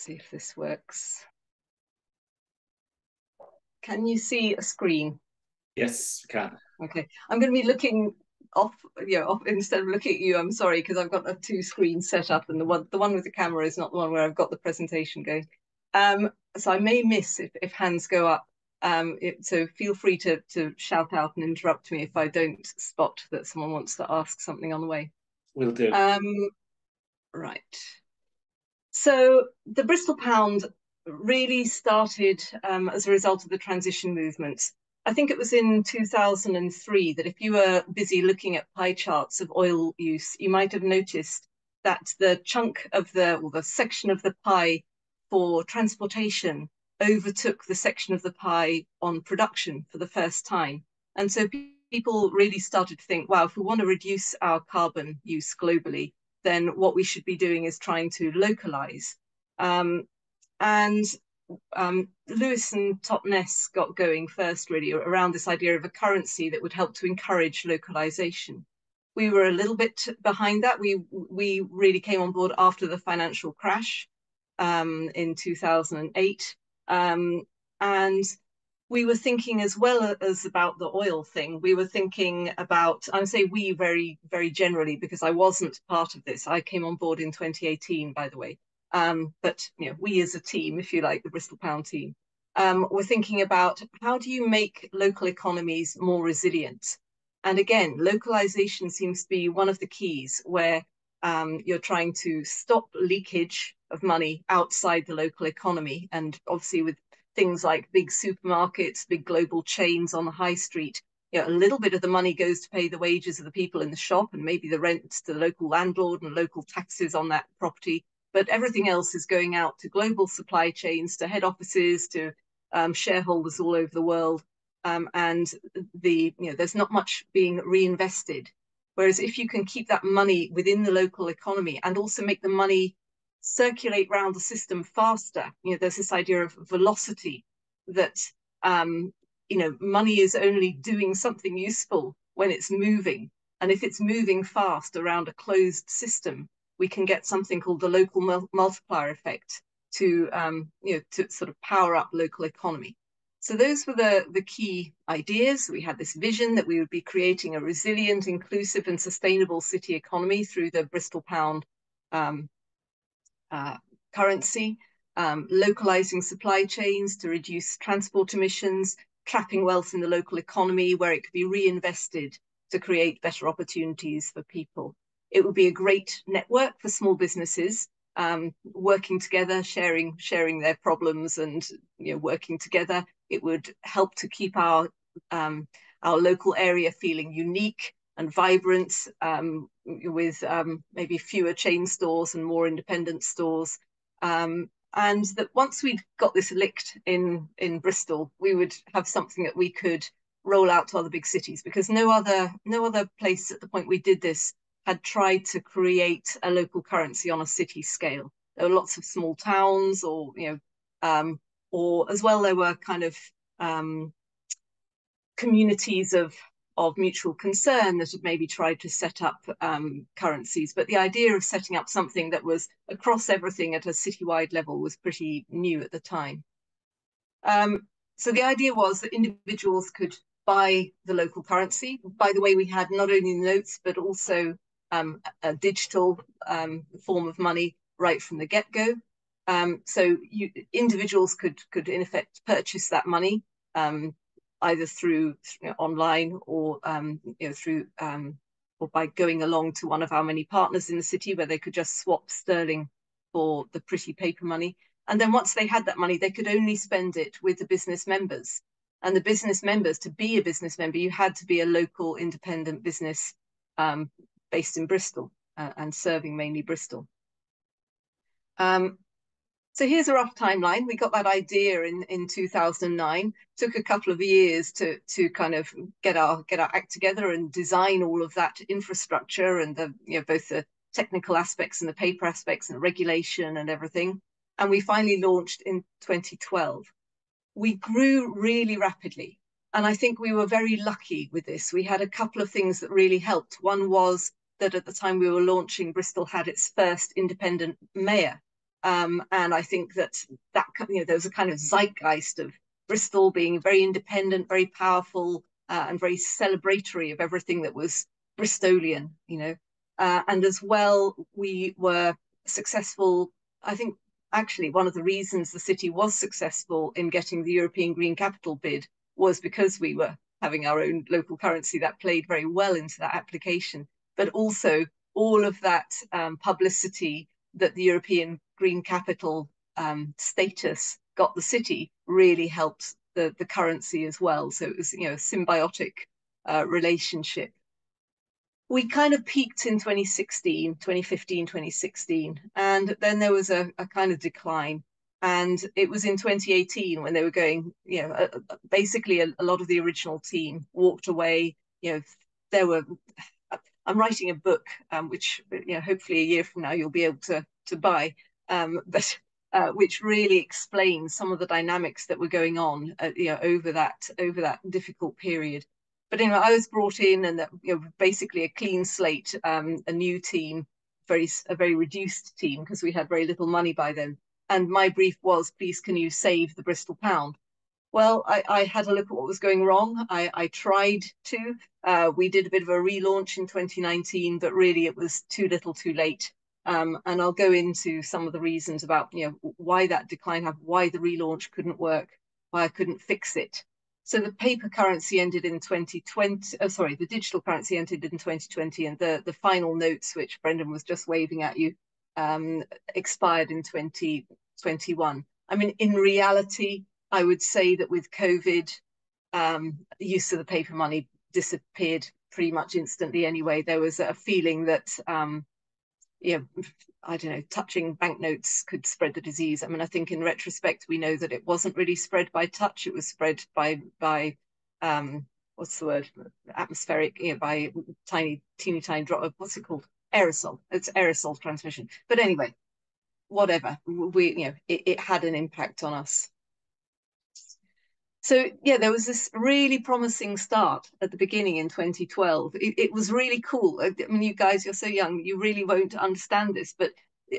see if this works. Can you see a screen? Yes, can. Okay, I'm going to be looking off, you know, off instead of looking at you. I'm sorry because I've got a two screens set up, and the one the one with the camera is not the one where I've got the presentation going. Um, so I may miss if, if hands go up. Um, it, so feel free to to shout out and interrupt me if I don't spot that someone wants to ask something on the way. Will do. Um, right. So the Bristol Pound really started um, as a result of the transition movement. I think it was in 2003 that if you were busy looking at pie charts of oil use, you might have noticed that the chunk of the, or the section of the pie for transportation overtook the section of the pie on production for the first time. And so people really started to think, wow, if we want to reduce our carbon use globally, then what we should be doing is trying to localize. Um, and um, Lewes and Totnes got going first, really, around this idea of a currency that would help to encourage localization. We were a little bit behind that. We we really came on board after the financial crash um, in 2008, um, and we were thinking as well as about the oil thing. We were thinking about, I would say we very very generally because I wasn't part of this. I came on board in 2018, by the way. Um, but you know, we as a team, if you like, the Bristol Pound team, um, we're thinking about how do you make local economies more resilient? And again, localization seems to be one of the keys where um, you're trying to stop leakage of money outside the local economy. And obviously, with things like big supermarkets, big global chains on the high street, you know, a little bit of the money goes to pay the wages of the people in the shop and maybe the rent to the local landlord and local taxes on that property but everything else is going out to global supply chains, to head offices, to um, shareholders all over the world. Um, and the you know there's not much being reinvested. Whereas if you can keep that money within the local economy and also make the money circulate around the system faster, you know there's this idea of velocity that um, you know money is only doing something useful when it's moving, and if it's moving fast around a closed system, we can get something called the local mul multiplier effect to, um, you know, to sort of power up local economy. So those were the, the key ideas. We had this vision that we would be creating a resilient, inclusive and sustainable city economy through the Bristol Pound um, uh, currency, um, localizing supply chains to reduce transport emissions, trapping wealth in the local economy where it could be reinvested to create better opportunities for people. It would be a great network for small businesses um, working together, sharing sharing their problems, and you know working together. It would help to keep our um, our local area feeling unique and vibrant, um, with um, maybe fewer chain stores and more independent stores. Um, and that once we'd got this licked in in Bristol, we would have something that we could roll out to other big cities because no other no other place at the point we did this had tried to create a local currency on a city scale. There were lots of small towns, or you know, um, or as well there were kind of um, communities of of mutual concern that had maybe tried to set up um, currencies. But the idea of setting up something that was across everything at a citywide level was pretty new at the time. Um, so the idea was that individuals could buy the local currency. By the way, we had not only notes, but also um, a digital um, form of money right from the get-go. Um, so you, individuals could could in effect purchase that money um, either through you know, online or um, you know through um, or by going along to one of our many partners in the city where they could just swap sterling for the pretty paper money. And then once they had that money, they could only spend it with the business members. And the business members, to be a business member, you had to be a local independent business um, based in Bristol uh, and serving mainly Bristol. Um, so here's a rough timeline. We got that idea in, in 2009. Took a couple of years to to kind of get our get our act together and design all of that infrastructure and the you know both the technical aspects and the paper aspects and regulation and everything. And we finally launched in 2012. We grew really rapidly. And I think we were very lucky with this. We had a couple of things that really helped. One was that at the time we were launching, Bristol had its first independent mayor. Um, and I think that that you know there was a kind of zeitgeist of Bristol being very independent, very powerful, uh, and very celebratory of everything that was Bristolian. You know, uh, and as well we were successful. I think actually one of the reasons the city was successful in getting the European Green Capital bid was because we were having our own local currency that played very well into that application, but also all of that um, publicity that the European green capital um, status got the city really helped the, the currency as well. So it was, you know, a symbiotic uh, relationship. We kind of peaked in 2016, 2015, 2016, and then there was a, a kind of decline. And it was in 2018 when they were going, you know, uh, basically a, a lot of the original team walked away. You know, there were I'm writing a book, um, which you know, hopefully a year from now you'll be able to to buy, um, but uh, which really explains some of the dynamics that were going on, uh, you know, over that over that difficult period. But anyway, I was brought in, and that, you know, basically a clean slate, um, a new team, very a very reduced team because we had very little money by then. And my brief was, please, can you save the Bristol pound? Well, I, I, had a look at what was going wrong. I, I tried to. Uh, we did a bit of a relaunch in 2019, but really it was too little too late. Um, and I'll go into some of the reasons about you know why that decline happened, why the relaunch couldn't work, why I couldn't fix it. So the paper currency ended in 2020. Oh, sorry, the digital currency ended in 2020, and the the final notes, which Brendan was just waving at you, um, expired in 2021. I mean, in reality, I would say that with COVID, um, use of the paper money disappeared pretty much instantly anyway. There was a feeling that, um, know, I don't know, touching banknotes could spread the disease. I mean, I think in retrospect, we know that it wasn't really spread by touch. It was spread by, by um, what's the word, atmospheric, you know, by tiny, teeny tiny drop of, what's it called? Aerosol. It's aerosol transmission. But anyway, whatever, we, you know, it, it had an impact on us so yeah there was this really promising start at the beginning in 2012 it, it, was really cool. I mean you guys you're so young you really won't understand this but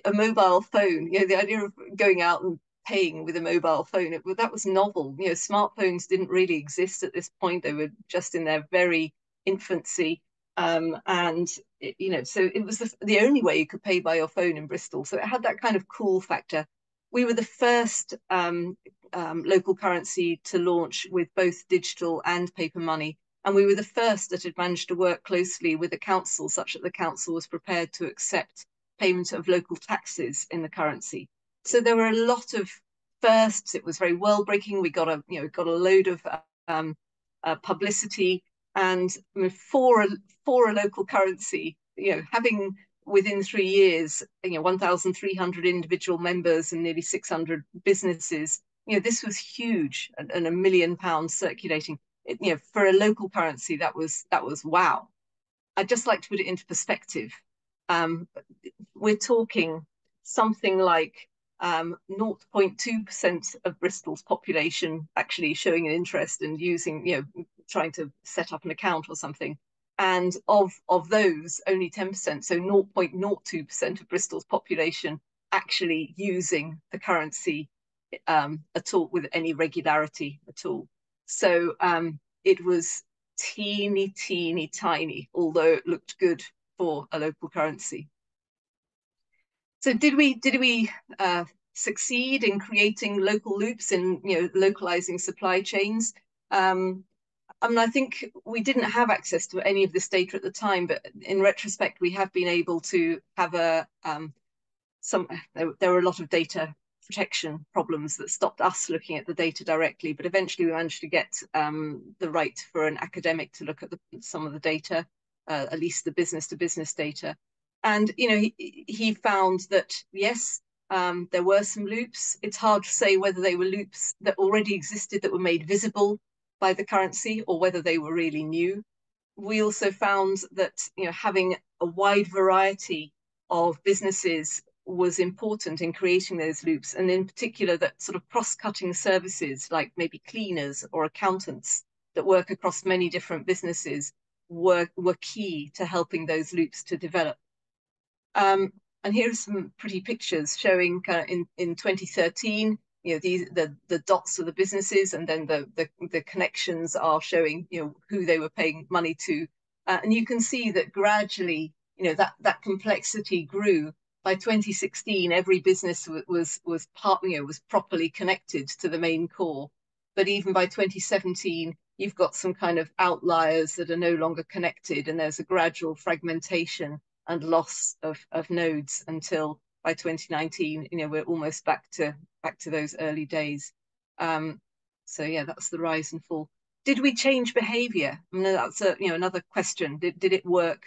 a mobile phone you know the idea of going out and paying with a mobile phone it, that was novel. You know smartphones didn't really exist at this point. They were just in their very infancy. Um, and it, you know so it was the, the only way you could pay by your phone in bristol. So it had that kind of cool factor we were the first um, um, local currency to launch with both digital and paper money. And we were the first that had managed to work closely with the council such that the council was prepared to accept payment of local taxes in the currency. So there were a lot of firsts. It was very world breaking. We got a you know got a load of um, uh, publicity, and I mean, for a for a local currency, you know, having within three years, you know, 1,300 individual members and nearly 600 businesses. You know, this was huge, and, and a million pounds circulating. It, you know, for a local currency, that was that was wow. I'd just like to put it into perspective. Um, we're talking something like um, 0.2% of Bristol's population actually showing an interest in using, you know, trying to set up an account or something and of of those only 10% so 0.02% of bristol's population actually using the currency um, at all with any regularity at all. So um, it was teeny teeny tiny although it looked good for a local currency. So did we did we uh, succeed in creating local loops in you know localizing supply chains? Um, I mean, I think we didn't have access to any of this data at the time, but in retrospect, we have been able to have a um, some. There, there, were a lot of data protection problems that stopped us looking at the data directly, but eventually we managed to get um, the right for an academic to look at the, some of the data, uh, at least the business to business data. And you know, he, he found that yes, um, there were some loops. It's hard to say whether they were loops that already existed that were made visible by the currency or whether they were really new. We also found that you know having a wide variety of businesses was important in creating those loops, and in particular that sort of cross-cutting services like maybe cleaners or accountants that work across many different businesses were were key to helping those loops to develop. Um, And here are some pretty pictures showing of in, in 2013, you know, these the the dots are the businesses, and then the the, the connections are showing, you know, who they were paying money to. Uh, and you can see that gradually, you know, that that complexity grew. By 2016, every business was was part, you know, was properly connected to the main core. But even by 2017, you've got some kind of outliers that are no longer connected, and there's a gradual fragmentation and loss of, of nodes until by 2019, you know, we're almost back to back to those early days. Um, so yeah, that's the rise and fall. Did we change behavior? I mean, that's a you know another question. Did did it work?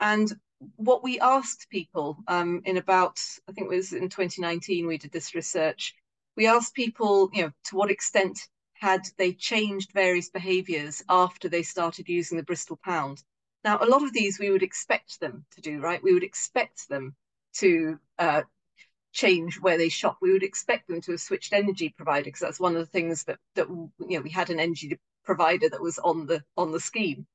And what we asked people um, in about I think it was in 2019 we did this research. We asked people, you know, to what extent had they changed various behaviors after they started using the Bristol pound. Now, a lot of these we would expect them to do, right? We would expect them to uh, change where they shop. We would expect them to have switched energy provider because that's one of the things that that you know we had an energy provider that was on the on the scheme.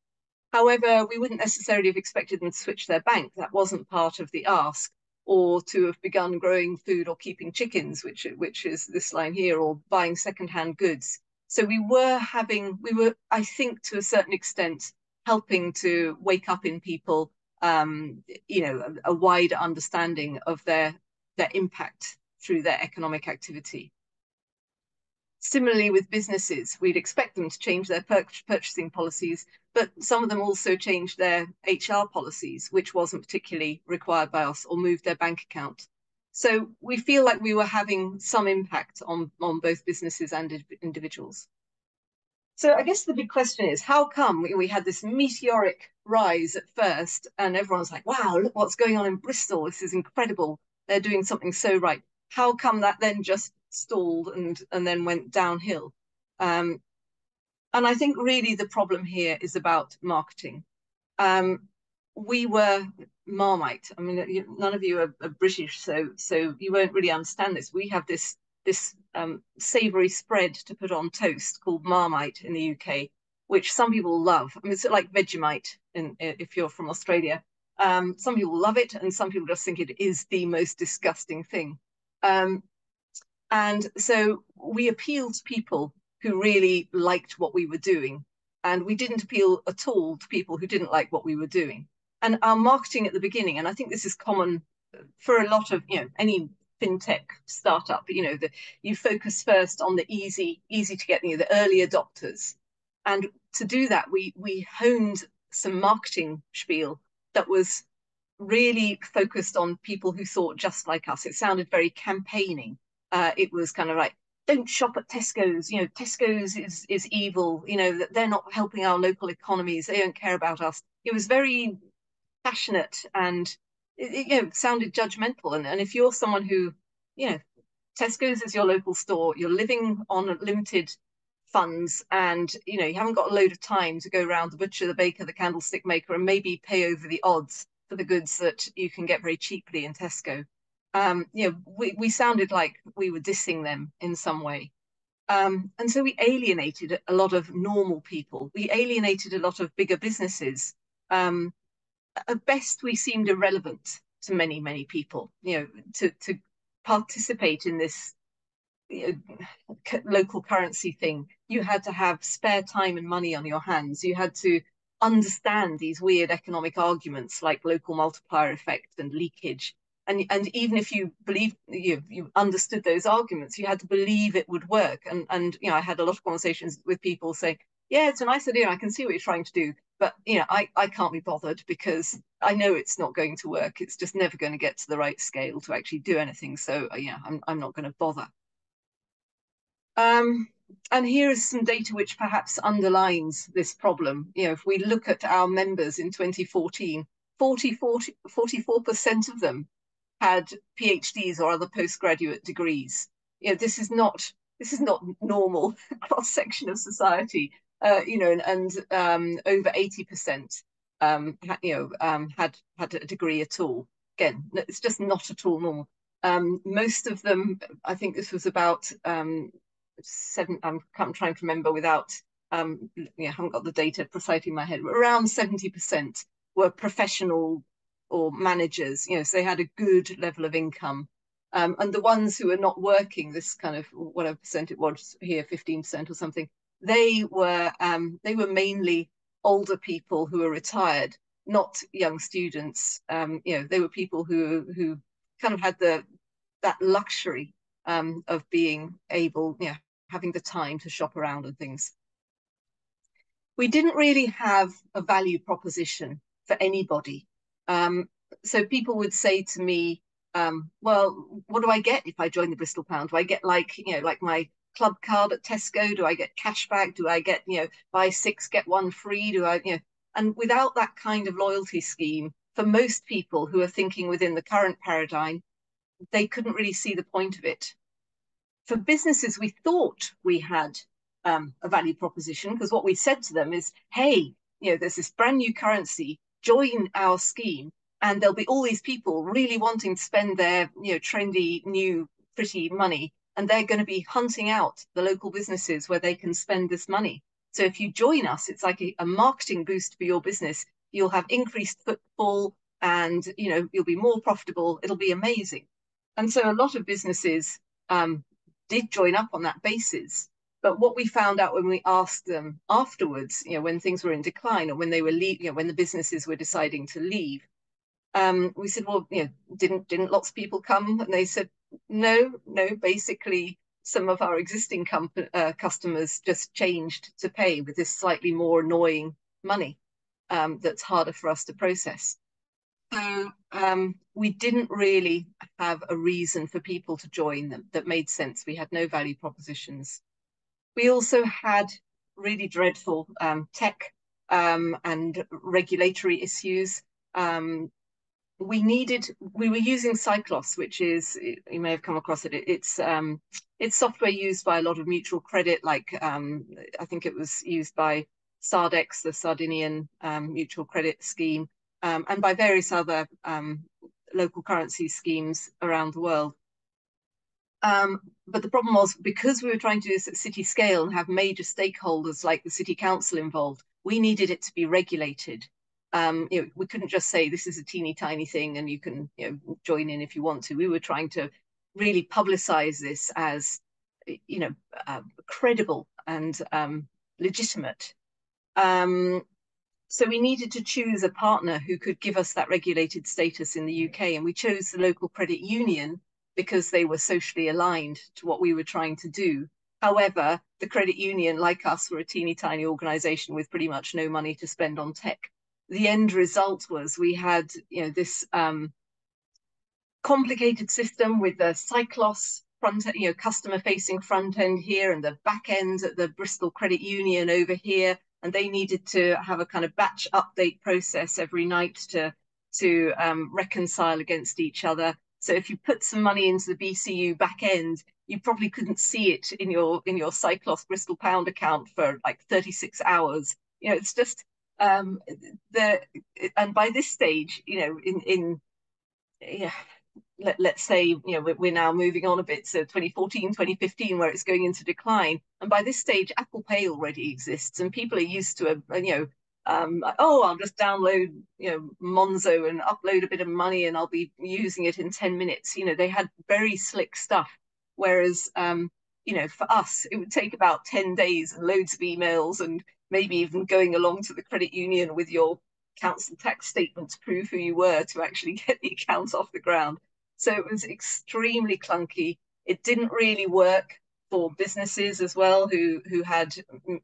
However, we wouldn't necessarily have expected them to switch their bank. That wasn't part of the ask, or to have begun growing food or keeping chickens, which which is this line here, or buying secondhand goods. So we were having, we were, I think, to a certain extent, helping to wake up in people, um, you know, a, a wider understanding of their their impact through their economic activity. Similarly, with businesses, we'd expect them to change their purchasing policies, but some of them also changed their HR policies, which wasn't particularly required by us, or moved their bank account. So we feel like we were having some impact on, on both businesses and individuals. So I guess the big question is, how come we, we had this meteoric rise at first and everyone's like, wow, look what's going on in Bristol. This is incredible. They're doing something so right. How come that then just stalled and, and then went downhill? Um, and I think really the problem here is about marketing. Um, we were Marmite. I mean, none of you are, are, British, so so you won't really understand this. We have this this um, savoury spread to put on toast called Marmite in the UK, which some people love. I mean, it's like Vegemite in, if you're from Australia. Um, some people love it, and some people just think it is the most disgusting thing. Um, and so we appealed to people who really liked what we were doing, and we didn't appeal at all to people who didn't like what we were doing. And our marketing at the beginning, and I think this is common for a lot of you know any fintech startup, you know, the, you focus first on the easy, easy to get, you know, the early adopters. And to do that, we we honed some marketing spiel that was really focused on people who thought just like us. It sounded very campaigning. Uh, it was kind of like, don't shop at Tesco's. You know, Tesco's is is evil. You know, that they're not helping our local economies. They don't care about us. It was very passionate and it, you know, sounded judgmental. And, and if you're someone who, you know, Tesco's is your local store, you're living on a limited funds and you know you haven't got a load of time to go around the butcher the baker the candlestick maker and maybe pay over the odds for the goods that you can get very cheaply in tesco. Um, you know we, we sounded like we were dissing them in some way. Um, and so we alienated a lot of normal people. We alienated a lot of bigger businesses. Um, at best we seemed irrelevant to many many people you know to to participate in this know, local currency thing. You had to have spare time and money on your hands. You had to understand these weird economic arguments like local multiplier effect and leakage. And and even if you believe you you understood those arguments you had to believe it would work. And and you know i had a lot of conversations with people saying yeah it's a nice idea. I can see what you're trying to do. But you know I, I can't be bothered because i know it's not going to work. It's just never going to get to the right scale to actually do anything. So uh, yeah i'm, I'm not going to bother um, and here is some data which perhaps underlines this problem you know if we look at our members in 2014 40, 40 44% of them had phds or other postgraduate degrees you know this is not this is not normal cross section of society uh, you know, and, and um, over 80%, um, you know, um, had had a degree at all. Again, it's just not at all normal. Um, most of them, I think this was about um, seven. I'm, I'm trying to remember without, um, know, I haven't got the data precisely in my head. But around 70% were professional or managers, you know, so they had a good level of income. Um, and the ones who are not working, this kind of whatever percent it was here, 15% or something, they were um, they were mainly older people who were retired, not young students. Um, you know, they were people who who kind of had the that luxury um, of being able, know, having the time to shop around and things. We didn't really have a value proposition for anybody. Um, so people would say to me, um, well, what do I get if I join the Bristol Pound? Do I get like, you know, like my club card at Tesco? Do I get cash back? Do I get, you know, buy six, get one free? Do I, you know, and without that kind of loyalty scheme, for most people who are thinking within the current paradigm, they couldn't really see the point of it. For businesses, we thought we had um, a value proposition because what we said to them is, hey, you know, there's this brand new currency, join our scheme and there'll be all these people really wanting to spend their you know trendy new pretty money and they're going to be hunting out the local businesses where they can spend this money. So if you join us it's like a, a marketing boost for your business. You'll have increased footfall and you know you'll be more profitable. It'll be amazing and so a lot of businesses um, did join up on that basis but what we found out when we asked them afterwards, you know, when things were in decline or when they were leaving, you know, when the businesses were deciding to leave, um, we said, well, you know, didn't didn't lots of people come? And they said, no, no. Basically, some of our existing uh, customers just changed to pay with this slightly more annoying money um, that's harder for us to process. So um, we didn't really have a reason for people to join them that made sense. We had no value propositions. We also had really dreadful um, tech um, and regulatory issues. Um, we needed we were using Cyclos, which is you may have come across it. It's um, it's software used by a lot of mutual credit, like um, I think it was used by Sardex, the Sardinian mutual credit scheme, um, and by various other um, local currency schemes around the world. Um, but the problem was because we were trying to do this at city scale and have major stakeholders like the city council involved, we needed it to be regulated um, you know, we couldn't just say this is a teeny tiny thing and you can you know, join in if you want to. We were trying to really publicize this as, you know, uh, credible and um, legitimate. Um, so we needed to choose a partner who could give us that regulated status in the UK, and we chose the local credit union because they were socially aligned to what we were trying to do. However, the credit union, like us, were a teeny tiny organization with pretty much no money to spend on tech the end result was we had you know this um, complicated system with the Cyclos front, you know, customer facing front end here and the back end at the Bristol Credit Union over here. And they needed to have a kind of batch update process every night to, to um, reconcile against each other. So if you put some money into the BCU back end, you probably couldn't see it in your in your Cyclos Bristol Pound account for like 36 hours. You know, it's just um, the and by this stage, you know, in in yeah, let, let's say you know we're now moving on a bit so 2014 2015 where it's going into decline. And by this stage apple pay already exists and people are used to a, a you know um, oh i'll just download you know monzo and upload a bit of money and i'll be using it in 10 minutes. You know they had very slick stuff. Whereas um, you know for us it would take about 10 days and loads of emails and maybe even going along to the credit union with your council tax statement to prove who you were to actually get the account off the ground. So it was extremely clunky. It didn't really work for businesses as well who who had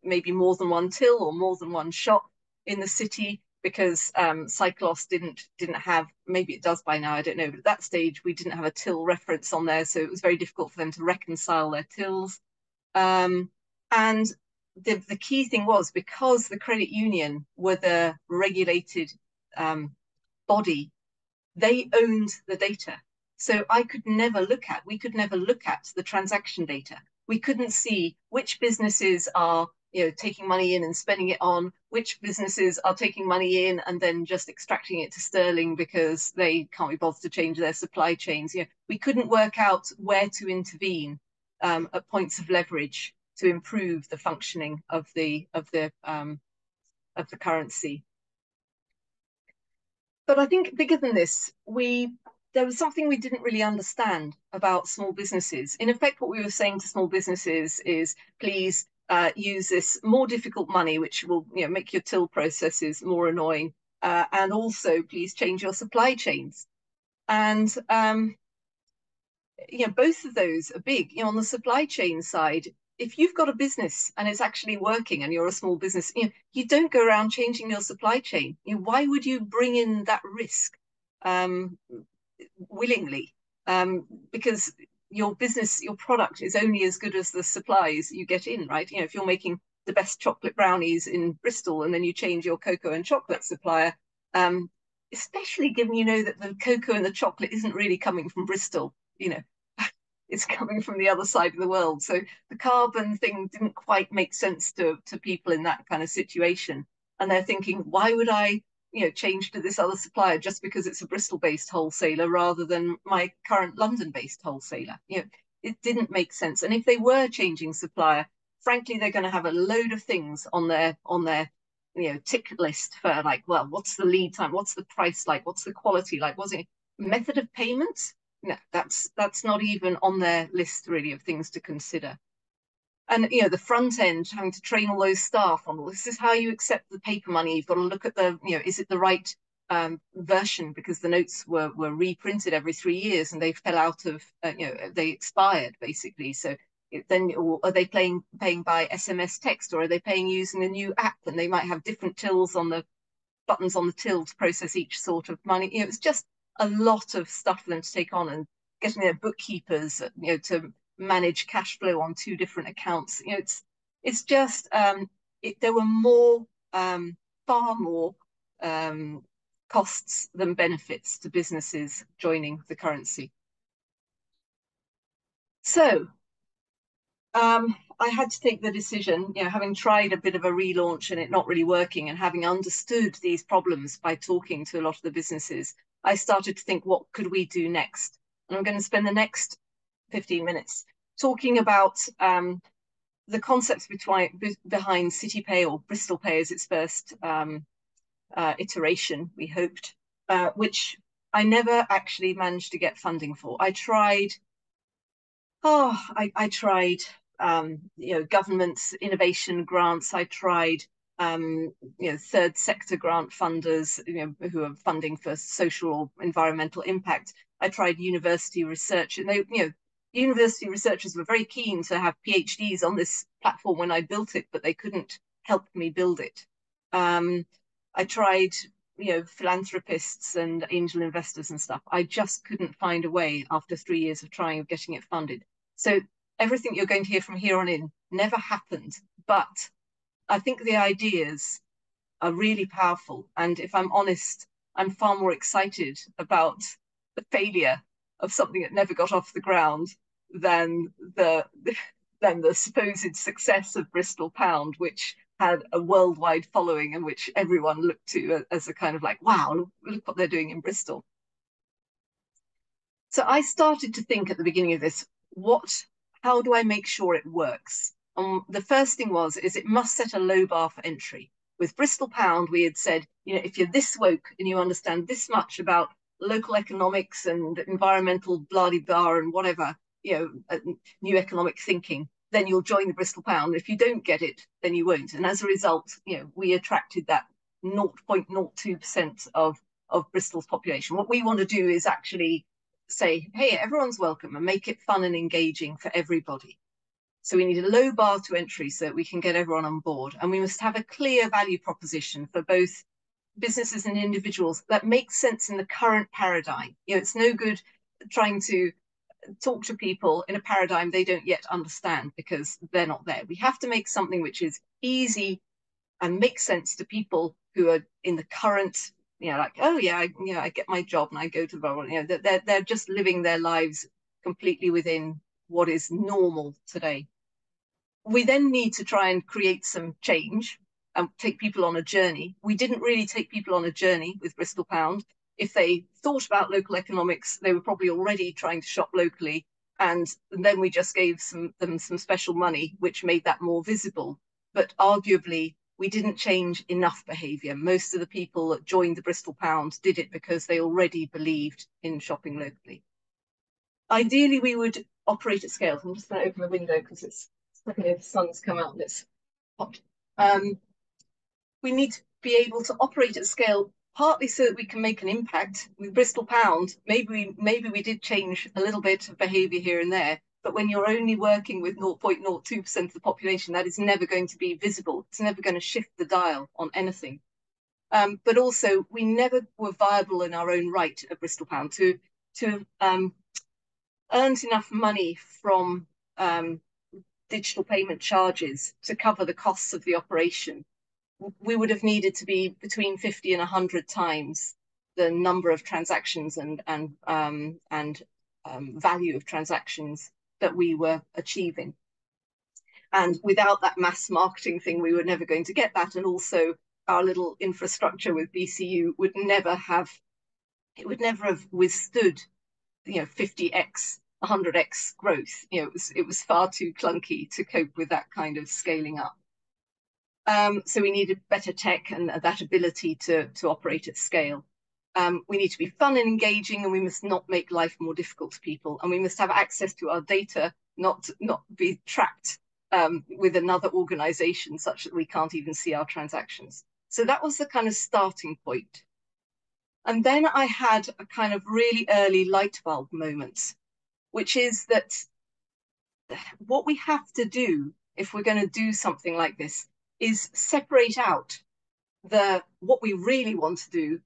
maybe more than one till or more than one shop in the city because um, Cyclos didn't didn't have maybe it does by now I don't know but at that stage we didn't have a till reference on there so it was very difficult for them to reconcile their tills um, and the, the key thing was because the credit union were the regulated um, body, they owned the data. So I could never look at, we could never look at the transaction data. We couldn't see which businesses are you know taking money in and spending it on which businesses are taking money in and then just extracting it to sterling because they can't be bothered to change their supply chains you know we couldn't work out where to intervene um, at points of leverage to improve the functioning of the of the um, of the currency. but I think bigger than this, we there was something we didn't really understand about small businesses. In effect, what we were saying to small businesses is, please uh, use this more difficult money, which will you know, make your till processes more annoying, uh, and also please change your supply chains. And um, you know, both of those are big. You know, on the supply chain side, if you've got a business and it's actually working and you're a small business, you know, you don't go around changing your supply chain. You know, why would you bring in that risk um, willingly? Um, because your business, your product is only as good as the supplies you get in, right? You know, if you're making the best chocolate brownies in Bristol and then you change your cocoa and chocolate supplier, um, especially given you know that the cocoa and the chocolate isn't really coming from Bristol, you know, it's coming from the other side of the world. So the carbon thing didn't quite make sense to, to people in that kind of situation. And they're thinking, why would I, you know, change to this other supplier just because it's a Bristol-based wholesaler rather than my current London-based wholesaler? You know, it didn't make sense. And if they were changing supplier, frankly, they're going to have a load of things on their on their you know tick list for like, well, what's the lead time? What's the price like? What's the quality like? What's it method of payment? No, that's that's not even on their list really of things to consider. And you know, the front end, having to train all those staff on this is how you accept the paper money. You've got to look at the, you know, is it the right um, version because the notes were were reprinted every three years and they fell out of, uh, you know, they expired basically. So then are they paying paying by SMS text or are they paying using a new app and they might have different tills on the buttons on the till to process each sort of money. You know, it's just a lot of stuff for them to take on and getting their bookkeepers, you know, to manage cash flow on two different accounts. You know, it's it's just um, it, there were more, um, far more um, costs than benefits to businesses joining the currency. So um, I had to take the decision, you know, having tried a bit of a relaunch and it not really working and having understood these problems by talking to a lot of the businesses, I started to think, what could we do next? And I'm going to spend the next 15 minutes talking about um, the concepts between, behind CityPay or Bristol Pay as its first um, uh, iteration, we hoped, uh, which I never actually managed to get funding for. I tried, oh, I, I tried, um, you know, government's innovation grants. I tried um, you know, third sector grant funders, you know, who are funding for social or environmental impact. I tried university research, and they, you know, university researchers were very keen to have PhDs on this platform when I built it, but they couldn't help me build it. Um, I tried, you know, philanthropists and angel investors and stuff. I just couldn't find a way after three years of trying of getting it funded. So everything you're going to hear from here on in never happened, but I think the ideas are really powerful. And if I'm honest, I'm far more excited about the failure of something that never got off the ground than the than the supposed success of Bristol Pound, which had a worldwide following and which everyone looked to as a kind of like, wow, look what they're doing in Bristol. So I started to think at the beginning of this, what, how do I make sure it works? Um, the first thing was is it must set a low bar for entry. With Bristol Pound, we had said, you know, if you're this woke and you understand this much about local economics and environmental blah blah and whatever, you know, uh, new economic thinking, then you'll join the Bristol Pound. If you don't get it, then you won't. And as a result, you know, we attracted that 0.02% of of Bristol's population. What we want to do is actually say, hey, everyone's welcome and make it fun and engaging for everybody. So we need a low bar to entry so that we can get everyone on board. And we must have a clear value proposition for both businesses and individuals that makes sense in the current paradigm. You know, it's no good trying to talk to people in a paradigm they don't yet understand because they're not there. We have to make something which is easy and makes sense to people who are in the current, you know, like, oh yeah, I, you know, I get my job and I go to the, you know, they're, they're just living their lives completely within what is normal today we then need to try and create some change and take people on a journey. We didn't really take people on a journey with Bristol Pound. If they thought about local economics, they were probably already trying to shop locally. And then we just gave some, them some special money, which made that more visible. But arguably, we didn't change enough behaviour. Most of the people that joined the Bristol Pound did it because they already believed in shopping locally. Ideally, we would operate at scale. I'm just going to open the window because it's looking the sun's come out and it's hot. Um, we need to be able to operate at scale partly so that we can make an impact with Bristol Pound. Maybe we, maybe we did change a little bit of behaviour here and there, but when you're only working with 0.02% of the population, that is never going to be visible. It's never going to shift the dial on anything. Um, but also, we never were viable in our own right at Bristol Pound to to um, earned enough money from um, digital payment charges to cover the costs of the operation. We would have needed to be between 50 and 100 times the number of transactions and and um, and um, value of transactions that we were achieving. And without that mass marketing thing, we were never going to get that. And also our little infrastructure with BCU would never have, it would never have withstood, you know, 50x, 100x growth. You know, it was, it was far too clunky to cope with that kind of scaling up. Um, so we needed better tech and that ability to, to operate at scale. Um, we need to be fun and engaging, and we must not make life more difficult to people. And we must have access to our data, not not be trapped um, with another organization such that we can't even see our transactions. So that was the kind of starting point. And then I had a kind of really early light bulb moment, which is that what we have to do if we're going to do something like this is separate out the what we really want to do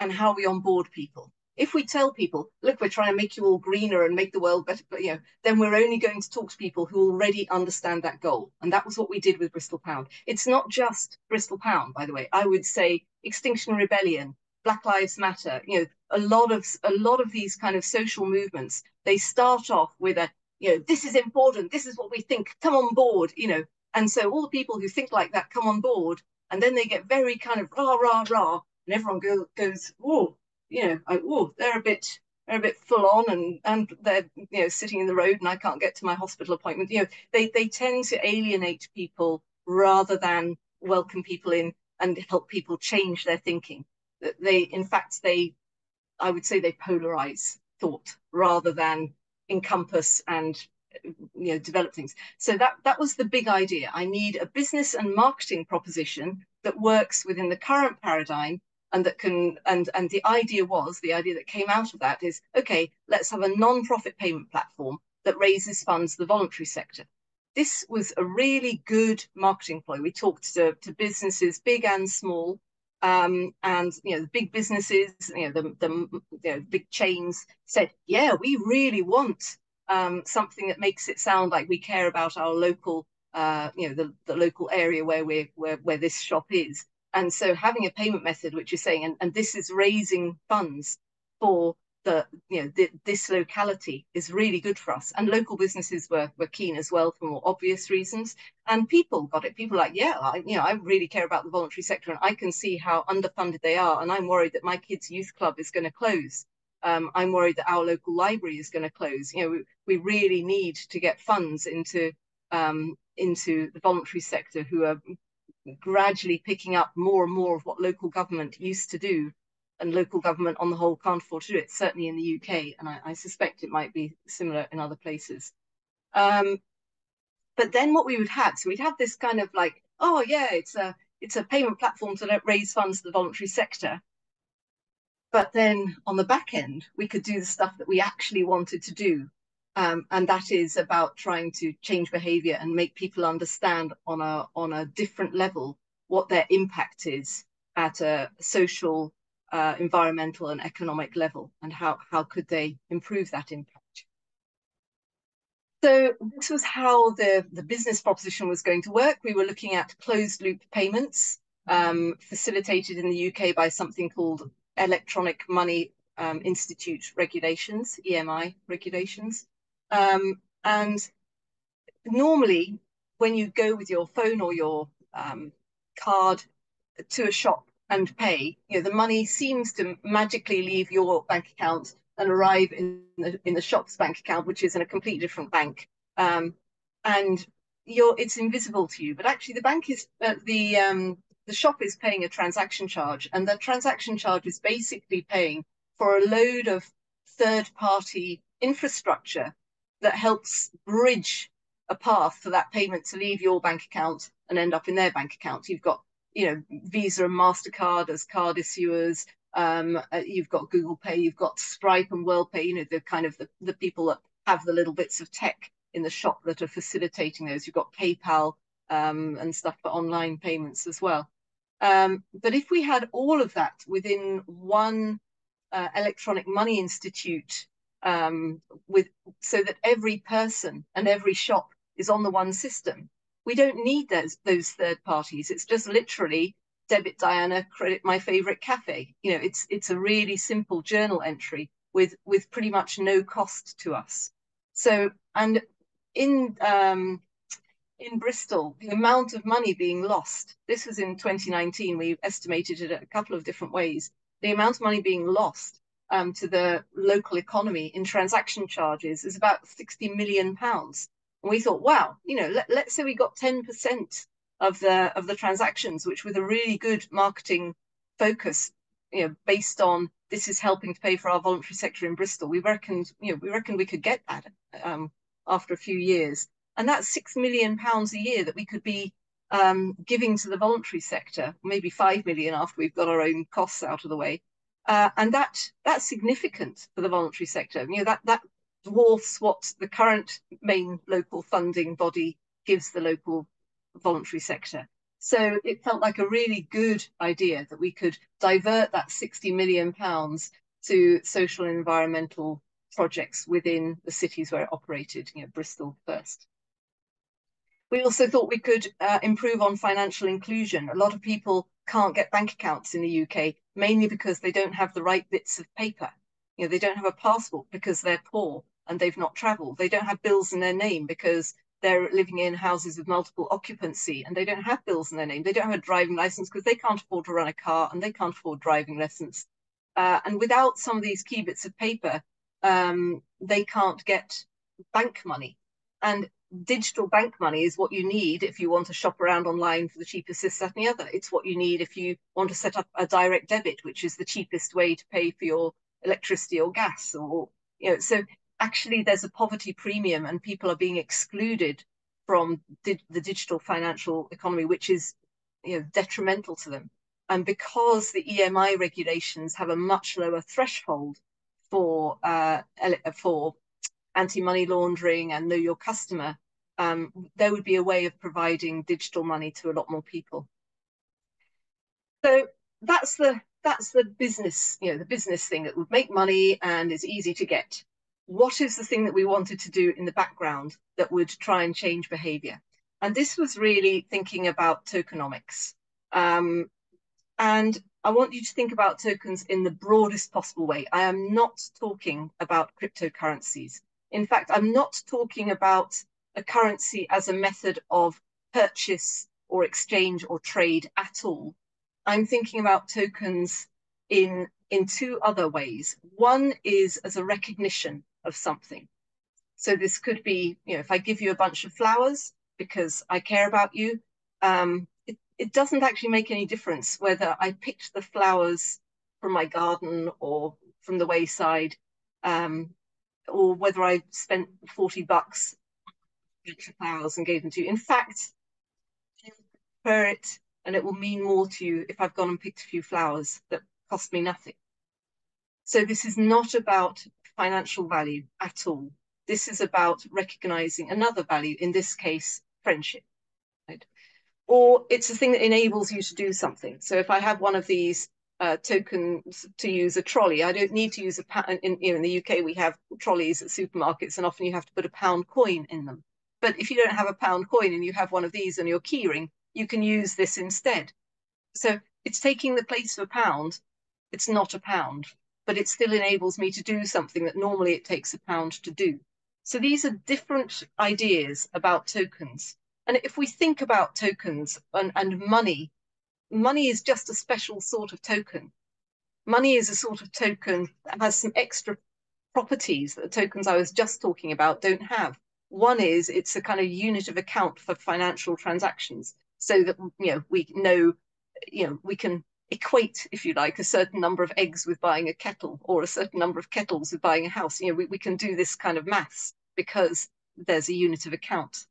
and how we onboard people. If we tell people, look, we're trying to make you all greener and make the world better, you know, then we're only going to talk to people who already understand that goal. And that was what we did with Bristol Pound. It's not just Bristol Pound, by the way. I would say Extinction Rebellion, Black Lives Matter, you know, a lot of a lot of these kind of social movements, they start off with a, you know, this is important, this is what we think, come on board, you know. And so all the people who think like that come on board, and then they get very kind of rah, rah, rah, and everyone go, goes, oh, you know, oh, they're a bit they're a bit full on and and they're you know sitting in the road and I can't get to my hospital appointment. You know, they they tend to alienate people rather than welcome people in and help people change their thinking. They in fact they I would say they polarize thought rather than encompass and you know develop things. So that that was the big idea. I need a business and marketing proposition that works within the current paradigm and that can and and the idea was the idea that came out of that is okay let's have a non-profit payment platform that raises funds the voluntary sector this was a really good marketing ploy we talked to, to businesses big and small um, and you know the big businesses you know the, the you know, big chains said yeah we really want um, something that makes it sound like we care about our local uh, you know the, the local area where we where, where this shop is. And so having a payment method, which is saying, and, and this is raising funds for the, you know, the, this locality is really good for us. And local businesses were, were keen as well for more obvious reasons. And people got it. People like, yeah, I, you know, I really care about the voluntary sector and I can see how underfunded they are. And I'm worried that my kids' youth club is going to close. Um, I'm worried that our local library is going to close. You know, we, we really need to get funds into um, into the voluntary sector who are gradually picking up more and more of what local government used to do and local government on the whole can't afford to do it, certainly in the UK, and I, I suspect it might be similar in other places. Um, but then what we would have, so we'd have this kind of like, oh yeah, it's a it's a payment platform to raise funds to the voluntary sector. But then on the back end, we could do the stuff that we actually wanted to do um, and that is about trying to change behavior and make people understand on a on a different level what their impact is at a social, uh, environmental, and economic level, and how how could they improve that impact. So this was how the the business proposition was going to work. We were looking at closed loop payments um, facilitated in the UK by something called Electronic Money um, Institute regulations, EMI regulations. Um, and normally, when you go with your phone or your um, card to a shop and pay, you know, the money seems to magically leave your bank account and arrive in the, in the shop's bank account, which is in a completely different bank. Um, and it's invisible to you, but actually the bank is uh, the um, the shop is paying a transaction charge, and the transaction charge is basically paying for a load of third party infrastructure that helps bridge a path for that payment to leave your bank account and end up in their bank account. You've got, you know, Visa and MasterCard as card issuers. Um, uh, you've got Google Pay, you've got Stripe and WorldPay, you know, the kind of the, the people that have the little bits of tech in the shop that are facilitating those. You've got PayPal um, and stuff for online payments as well. Um, but if we had all of that within one uh, electronic money institute um, with so that every person and every shop is on the one system. We don't need those those third parties. It's just literally debit Diana, credit my favorite cafe. You know, it's it's a really simple journal entry with with pretty much no cost to us. So and in um, in Bristol, the amount of money being lost. This was in 2019. We estimated it a couple of different ways. The amount of money being lost um, to the local economy in transaction charges is about 60 million pounds. And we thought, wow, you know, let, let's say we got 10% of the of the transactions, which with a really good marketing focus, you know, based on this is helping to pay for our voluntary sector in Bristol, we reckoned, you know, we reckoned we could get that um, after a few years. And that's six million pounds a year that we could be um, giving to the voluntary sector, maybe five million after we've got our own costs out of the way. Uh, and that that's significant for the voluntary sector. You know, that, that dwarfs what the current main local funding body gives the local voluntary sector. So it felt like a really good idea that we could divert that 60 million pounds to social and environmental projects within the cities where it operated, you know, Bristol first. We also thought we could uh, improve on financial inclusion. A lot of people can't get bank accounts in the UK, mainly because they don't have the right bits of paper. You know, they don't have a passport because they're poor and they've not traveled. They don't have bills in their name because they're living in houses with multiple occupancy and they don't have bills in their name. They don't have a driving license because they can't afford to run a car and they can't afford driving lessons. Uh, and without some of these key bits of paper, um, they can't get bank money. And digital bank money is what you need if you want to shop around online for the cheapest this, that, and the other. It's what you need if you want to set up a direct debit, which is the cheapest way to pay for your electricity or gas. Or you know, so actually there's a poverty premium, and people are being excluded from di the digital financial economy, which is you know detrimental to them. And because the EMI regulations have a much lower threshold for uh, for anti-money laundering and know your customer, um, there would be a way of providing digital money to a lot more people. So that's the that's the business, you know, the business thing that would make money and is easy to get. What is the thing that we wanted to do in the background that would try and change behavior? And this was really thinking about tokenomics. Um, and I want you to think about tokens in the broadest possible way. I am not talking about cryptocurrencies. In fact, I'm not talking about a currency as a method of purchase or exchange or trade at all. I'm thinking about tokens in, in two other ways. One is as a recognition of something. So this could be, you know, if I give you a bunch of flowers because I care about you, um, it, it doesn't actually make any difference whether I picked the flowers from my garden or from the wayside. Um, or whether I spent 40 bucks extra flowers and gave them to you. In fact, you prefer it and it will mean more to you if I've gone and picked a few flowers that cost me nothing. So this is not about financial value at all. This is about recognizing another value, in this case, friendship. Right? Or it's a thing that enables you to do something. So if I have one of these uh, tokens to use a trolley. I don't need to use a pound. In, you know, in the UK, we have trolleys at supermarkets, and often you have to put a pound coin in them. But if you don't have a pound coin and you have one of these on your keyring, you can use this instead. So it's taking the place of a pound. It's not a pound, but it still enables me to do something that normally it takes a pound to do. So these are different ideas about tokens. And if we think about tokens and, and money money is just a special sort of token. Money is a sort of token that has some extra properties that the tokens I was just talking about don't have. One is it's a kind of unit of account for financial transactions, so that you know we know, you know, we can equate, if you like, a certain number of eggs with buying a kettle or a certain number of kettles with buying a house. You know, we, we can do this kind of maths because there's a unit of account.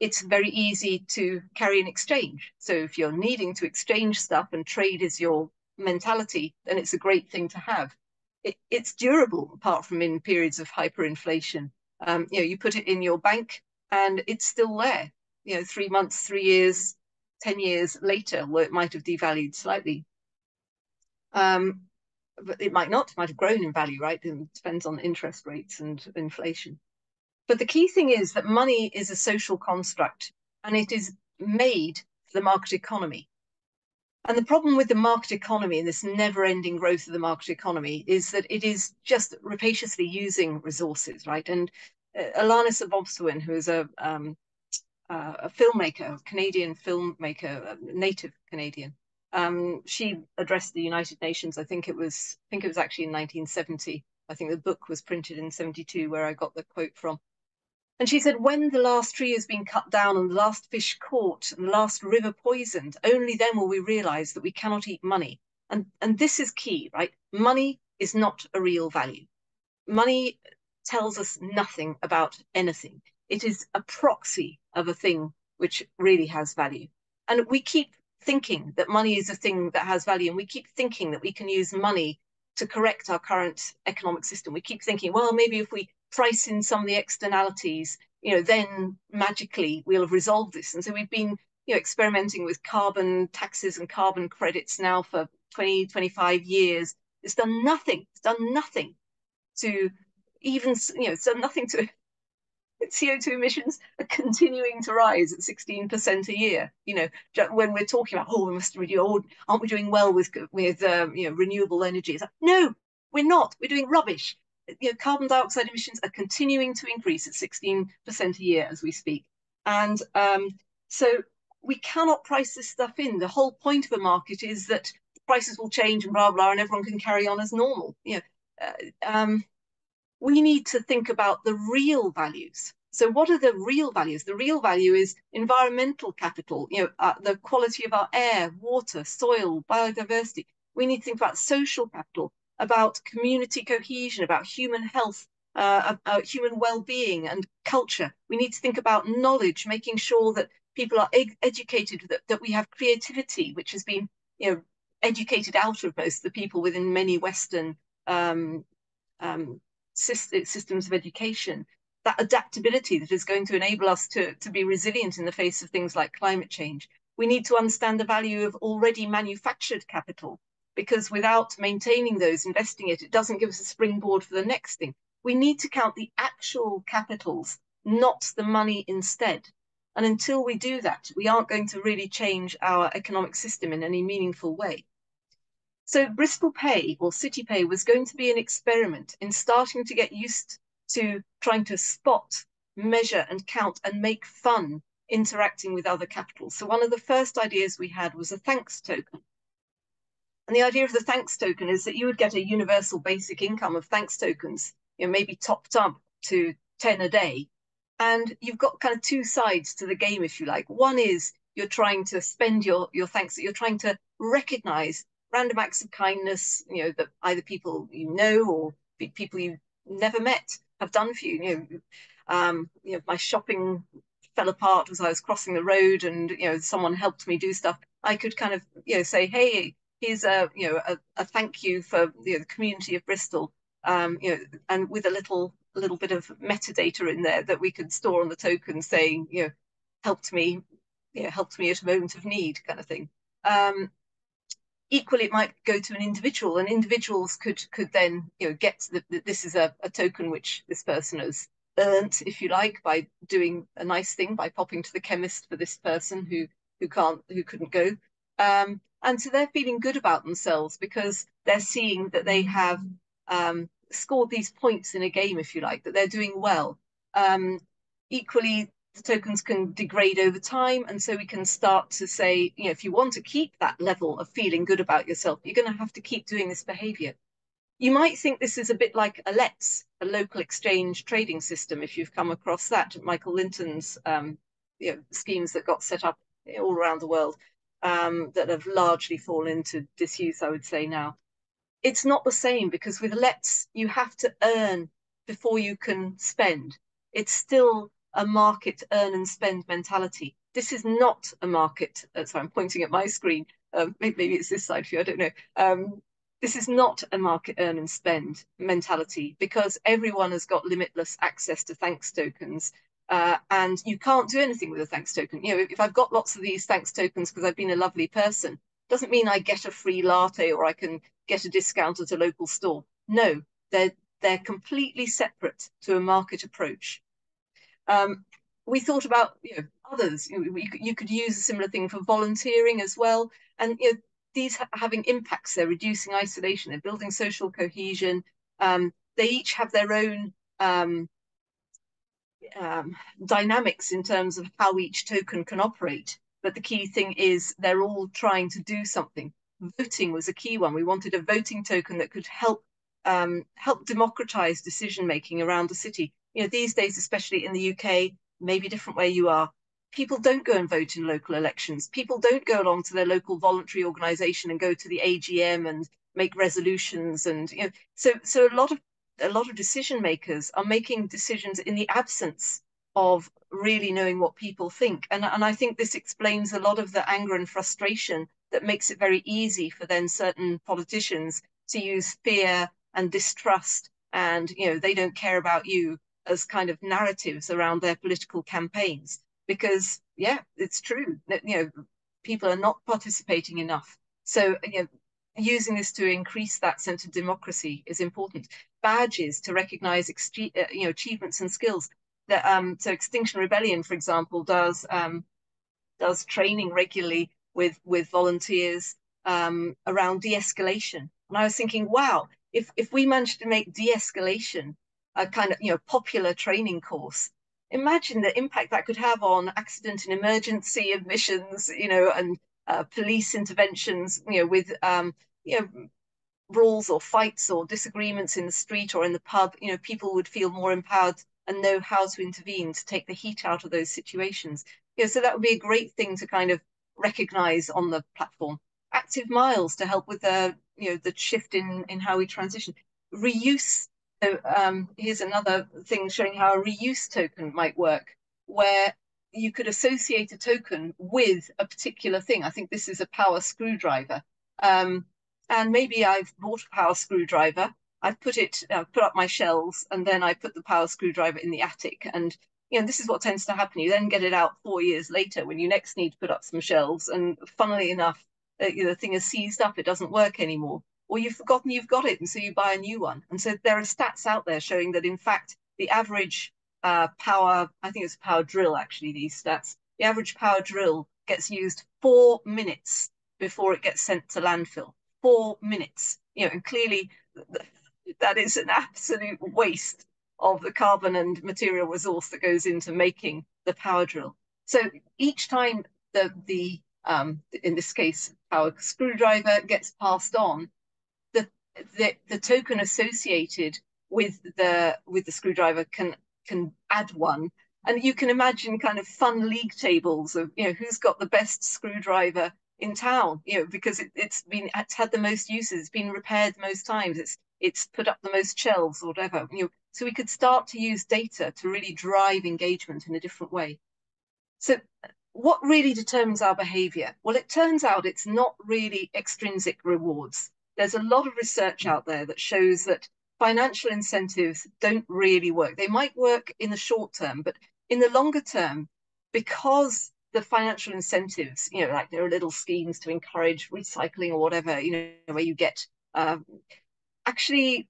It's very easy to carry an exchange. So if you're needing to exchange stuff and trade is your mentality, then it's a great thing to have. It, it's durable, apart from in periods of hyperinflation. Um, you know, you put it in your bank and it's still there. You know, three months, three years, 10 years later, where it might have devalued slightly. Um, but it might not, it might have grown in value, right? It depends on interest rates and inflation. But the key thing is that money is a social construct and it is made for the market economy. And the problem with the market economy and this never ending growth of the market economy is that it is just rapaciously using resources, right? And uh, Alanis Obomsawin, who is a, um, uh, a filmmaker, Canadian filmmaker, native Canadian, um, she addressed the United Nations. I think it was, I think it was actually in 1970. I think the book was printed in 72, where I got the quote from. And she said, when the last tree has been cut down and the last fish caught and the last river poisoned, only then will we realize that we cannot eat money. And, and this is key, right? Money is not a real value. Money tells us nothing about anything. It is a proxy of a thing which really has value. And we keep thinking that money is a thing that has value, and we keep thinking that we can use money to correct our current economic system. We keep thinking, well, maybe if we price in some of the externalities, you know, then magically we'll have resolved this. And so we've been, you know, experimenting with carbon taxes and carbon credits now for 20, 25 years. It's done nothing. It's done nothing to even, you know, it's done nothing to CO2 emissions are continuing to rise at 16% a year. You know, when we're talking about, oh, we must reduce, aren't we doing well with with um, you know renewable energy? It's like, no, we're not. We're doing rubbish you know, carbon dioxide emissions are continuing to increase at 16% a year as we speak. And um, so we cannot price this stuff in. The whole point of a market is that prices will change and blah, blah, and everyone can carry on as normal. You know, uh, um, we need to think about the real values. So what are the real values? The real value is environmental capital, you know, uh, the quality of our air, water, soil, biodiversity. We need to think about social capital, about community cohesion, about human health, uh, about human well-being and culture. We need to think about knowledge, making sure that people are ed educated, that, that we have creativity, which has been, you know, educated out of most of the people within many Western um, um, systems of education. That adaptability that is going to enable us to, to be resilient in the face of things like climate change. We need to understand the value of already manufactured capital because without maintaining those, investing it, it doesn't give us a springboard for the next thing. We need to count the actual capitals, not the money instead. And until we do that, we aren't going to really change our economic system in any meaningful way. So Bristol Pay or City Pay was going to be an experiment in starting to get used to trying to spot, measure and count and make fun interacting with other capitals. So one of the first ideas we had was a thanks token. And the idea of the thanks token is that you would get a universal basic income of thanks tokens, you know, maybe topped up to 10 a day. And you've got kind of two sides to the game, if you like. One is you're trying to spend your, your thanks, you're trying to recognize random acts of kindness, you know, that either people you know or people you never met have done for you. You know, um, you know, my shopping fell apart as I was crossing the road and, you know, someone helped me do stuff. I could kind of, you know, say, hey, here's a you know a, a thank you for you know, the community of Bristol, um, you know, and with a little a little bit of metadata in there that we can store on the token, saying you know helped me, you know, helped me at a moment of need, kind of thing. Um, equally, it might go to an individual, and individuals could could then you know get the, this is a, a token which this person has earned, if you like, by doing a nice thing by popping to the chemist for this person who who can't who couldn't go. Um, and so they're feeling good about themselves because they're seeing that they have um, scored these points in a game, if you like, that they're doing well. Um, equally, tokens can degrade over time. And so we can start to say, you know, if you want to keep that level of feeling good about yourself, you're going to have to keep doing this behavior. You might think this is a bit like a LETS, a local exchange trading system, if you've come across that, Michael Linton's um, you know, schemes that got set up all around the world um, that have largely fallen into disuse, I would say now. It's not the same because with LETS, you have to earn before you can spend. It's still a market earn and spend mentality. This is not a market. Uh, sorry, I'm pointing at my screen. Um, maybe, it's this side for you. I don't know. Um, this is not a market earn and spend mentality because everyone has got limitless access to thanks tokens. Uh, and you can't do anything with a thanks token. You know, if I've got lots of these thanks tokens because I've been a lovely person, doesn't mean I get a free latte or I can get a discount at a local store. No, they're they're completely separate to a market approach. Um, we thought about you know others. You, you, you, could use a similar thing for volunteering as well, and you know these ha having impacts. They're reducing isolation. They're building social cohesion. Um, they each have their own um, um, dynamics in terms of how each token can operate. But the key thing is they're all trying to do something. Voting was a key one. We wanted a voting token that could help um, help democratize decision making around the city. You know, these days, especially in the UK, maybe different where you are, people don't go and vote in local elections. People don't go along to their local voluntary organization and go to the AGM and make resolutions. And you know, so so a lot of a lot of decision makers are making decisions in the absence of really knowing what people think. And, and I think this explains a lot of the anger and frustration that makes it very easy for then certain politicians to use fear and distrust and you know they don't care about you as kind of narratives around their political campaigns because yeah it's true that you know people are not participating enough. So you know using this to increase that sense of democracy is important. Badges to recognize uh, you know achievements and skills. That um so extinction rebellion for example does um does training regularly with with volunteers um around de-escalation. And i was thinking wow if if we managed to make de-escalation a kind of you know popular training course. Imagine the impact that could have on accident and emergency admissions you know and uh, police interventions you know with um, you know brawls or fights or disagreements in the street or in the pub. You know people would feel more empowered and know how to intervene to take the heat out of those situations. You know so that would be a great thing to kind of recognize on the platform. Active miles to help with the you know the shift in in how we transition. Reuse so um, here's another thing showing how a reuse token might work where you could associate a token with a particular thing. I think this is a power screwdriver. Um, and maybe i've bought a power screwdriver. I've put it uh, put up my shelves and then i put the power screwdriver in the attic. And you know this is what tends to happen. You then get it out four years later when you next need to put up some shelves and funnily enough uh, the thing is seized up, it doesn't work anymore. Or you've forgotten you've got it, and so you buy a new one. And so there are stats out there showing that, in fact, the average uh, power, I think it's a power drill actually, these stats, the average power drill gets used four minutes before it gets sent to landfill. Four minutes. You know, and clearly that is an absolute waste of the carbon and material resource that goes into making the power drill. So each time the the um, in this case, our screwdriver gets passed on, the, the, token associated with the with the screwdriver can can add one. And you can imagine kind of fun league tables of, you know, who's got the best screwdriver in town, you know, because it, has been it's had the most uses, it's been repaired the most times, it's it's put up the most shelves or whatever. You know, so we could start to use data to really drive engagement in a different way. So what really determines our behavior? Well, it turns out it's not really extrinsic rewards. There's a lot of research out there that shows that financial incentives don't really work. They might work in the short term, but in the longer term, because the financial incentives, you know, like there are little schemes to encourage recycling or whatever, you know, where you get um, actually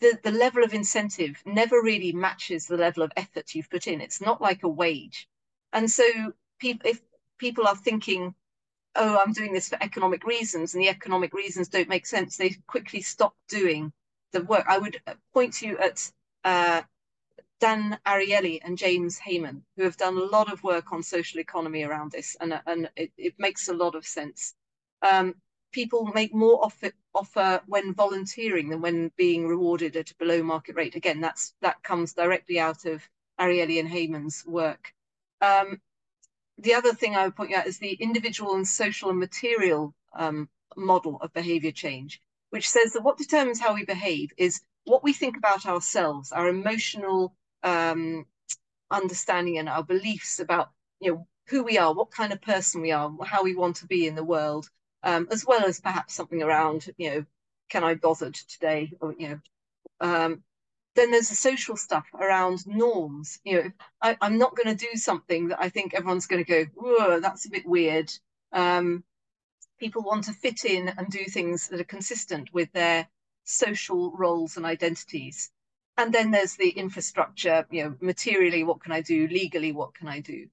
the, the level of incentive never really matches the level of effort you've put in. It's not like a wage. And so people if people are thinking oh i'm doing this for economic reasons and the economic reasons don't make sense they quickly stop doing the work i would point you at uh, dan ariely and james heyman who have done a lot of work on social economy around this and, and it, it makes a lot of sense um, people make more offer, offer when volunteering than when being rewarded at a below market rate. Again, that's that comes directly out of Ariely and Heyman's work. Um, the other thing I would point out is the individual and social and material um, model of behavior change, which says that what determines how we behave is what we think about ourselves, our emotional um, understanding and our beliefs about you know who we are, what kind of person we are, how we want to be in the world, um, as well as perhaps something around you know can I bothered today or you know um, then there's the social stuff around norms. You know, I, am not going to do something that I think everyone's going to go, that's a bit weird. Um, people want to fit in and do things that are consistent with their social roles and identities. And then there's the infrastructure, you know, materially, what can I do? Legally, what can I do?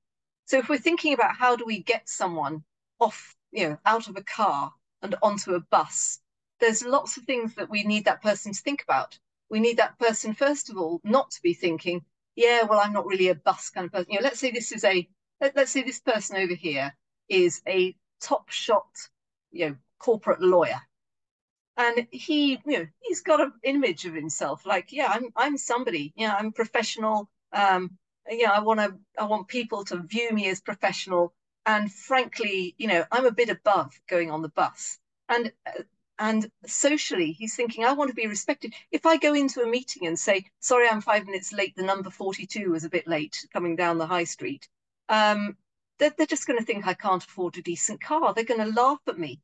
So if we're thinking about how do we get someone off, you know, out of a car and onto a bus, there's lots of things that we need that person to think about we need that person, first of all, not to be thinking, yeah, well, I'm not really a bus kind of person. You know, let's say this is a, let, us say this person over here is a top shot, you know, corporate lawyer. And he, you know, he's got an image of himself like, yeah, I'm, I'm somebody, you know, I'm professional. Um, you know, I want to, I want people to view me as professional. And frankly, you know, I'm a bit above going on the bus. And uh, and socially, he's thinking, I want to be respected. If I go into a meeting and say, sorry, I'm five minutes late, the number 42 was a bit late coming down the high street, um, they're, they're, just going to think I can't afford a decent car. They're going to laugh at me.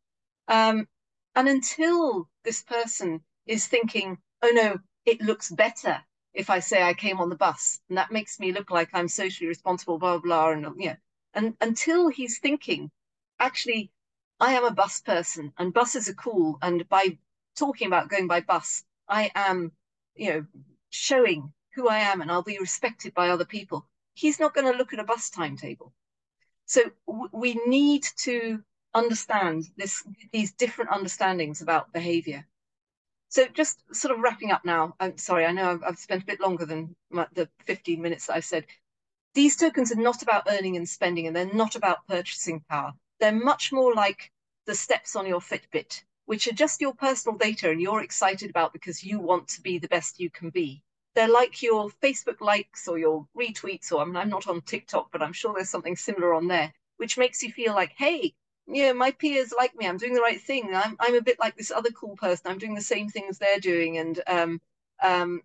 Um, and until this person is thinking, oh no, it looks better if I say I came on the bus, and that makes me look like I'm socially responsible, blah, blah, blah. And, know, and until he's thinking, actually, I am a bus person and buses are cool. And by talking about going by bus, I am, you know, showing who I am and I'll be respected by other people. He's not going to look at a bus timetable. So we need to understand this, these different understandings about behavior. So just sort of wrapping up now, I'm sorry, I know I've, I've spent a bit longer than my, the 15 minutes that I said. These tokens are not about earning and spending and they're not about purchasing power they're much more like the steps on your Fitbit, which are just your personal data and you're excited about because you want to be the best you can be. They're like your Facebook likes or your retweets, or I mean, I'm not on TikTok, but I'm sure there's something similar on there, which makes you feel like, hey, yeah, my peers like me. I'm doing the right thing. I'm I'm a bit like this other cool person. I'm doing the same things they're doing, and um, um,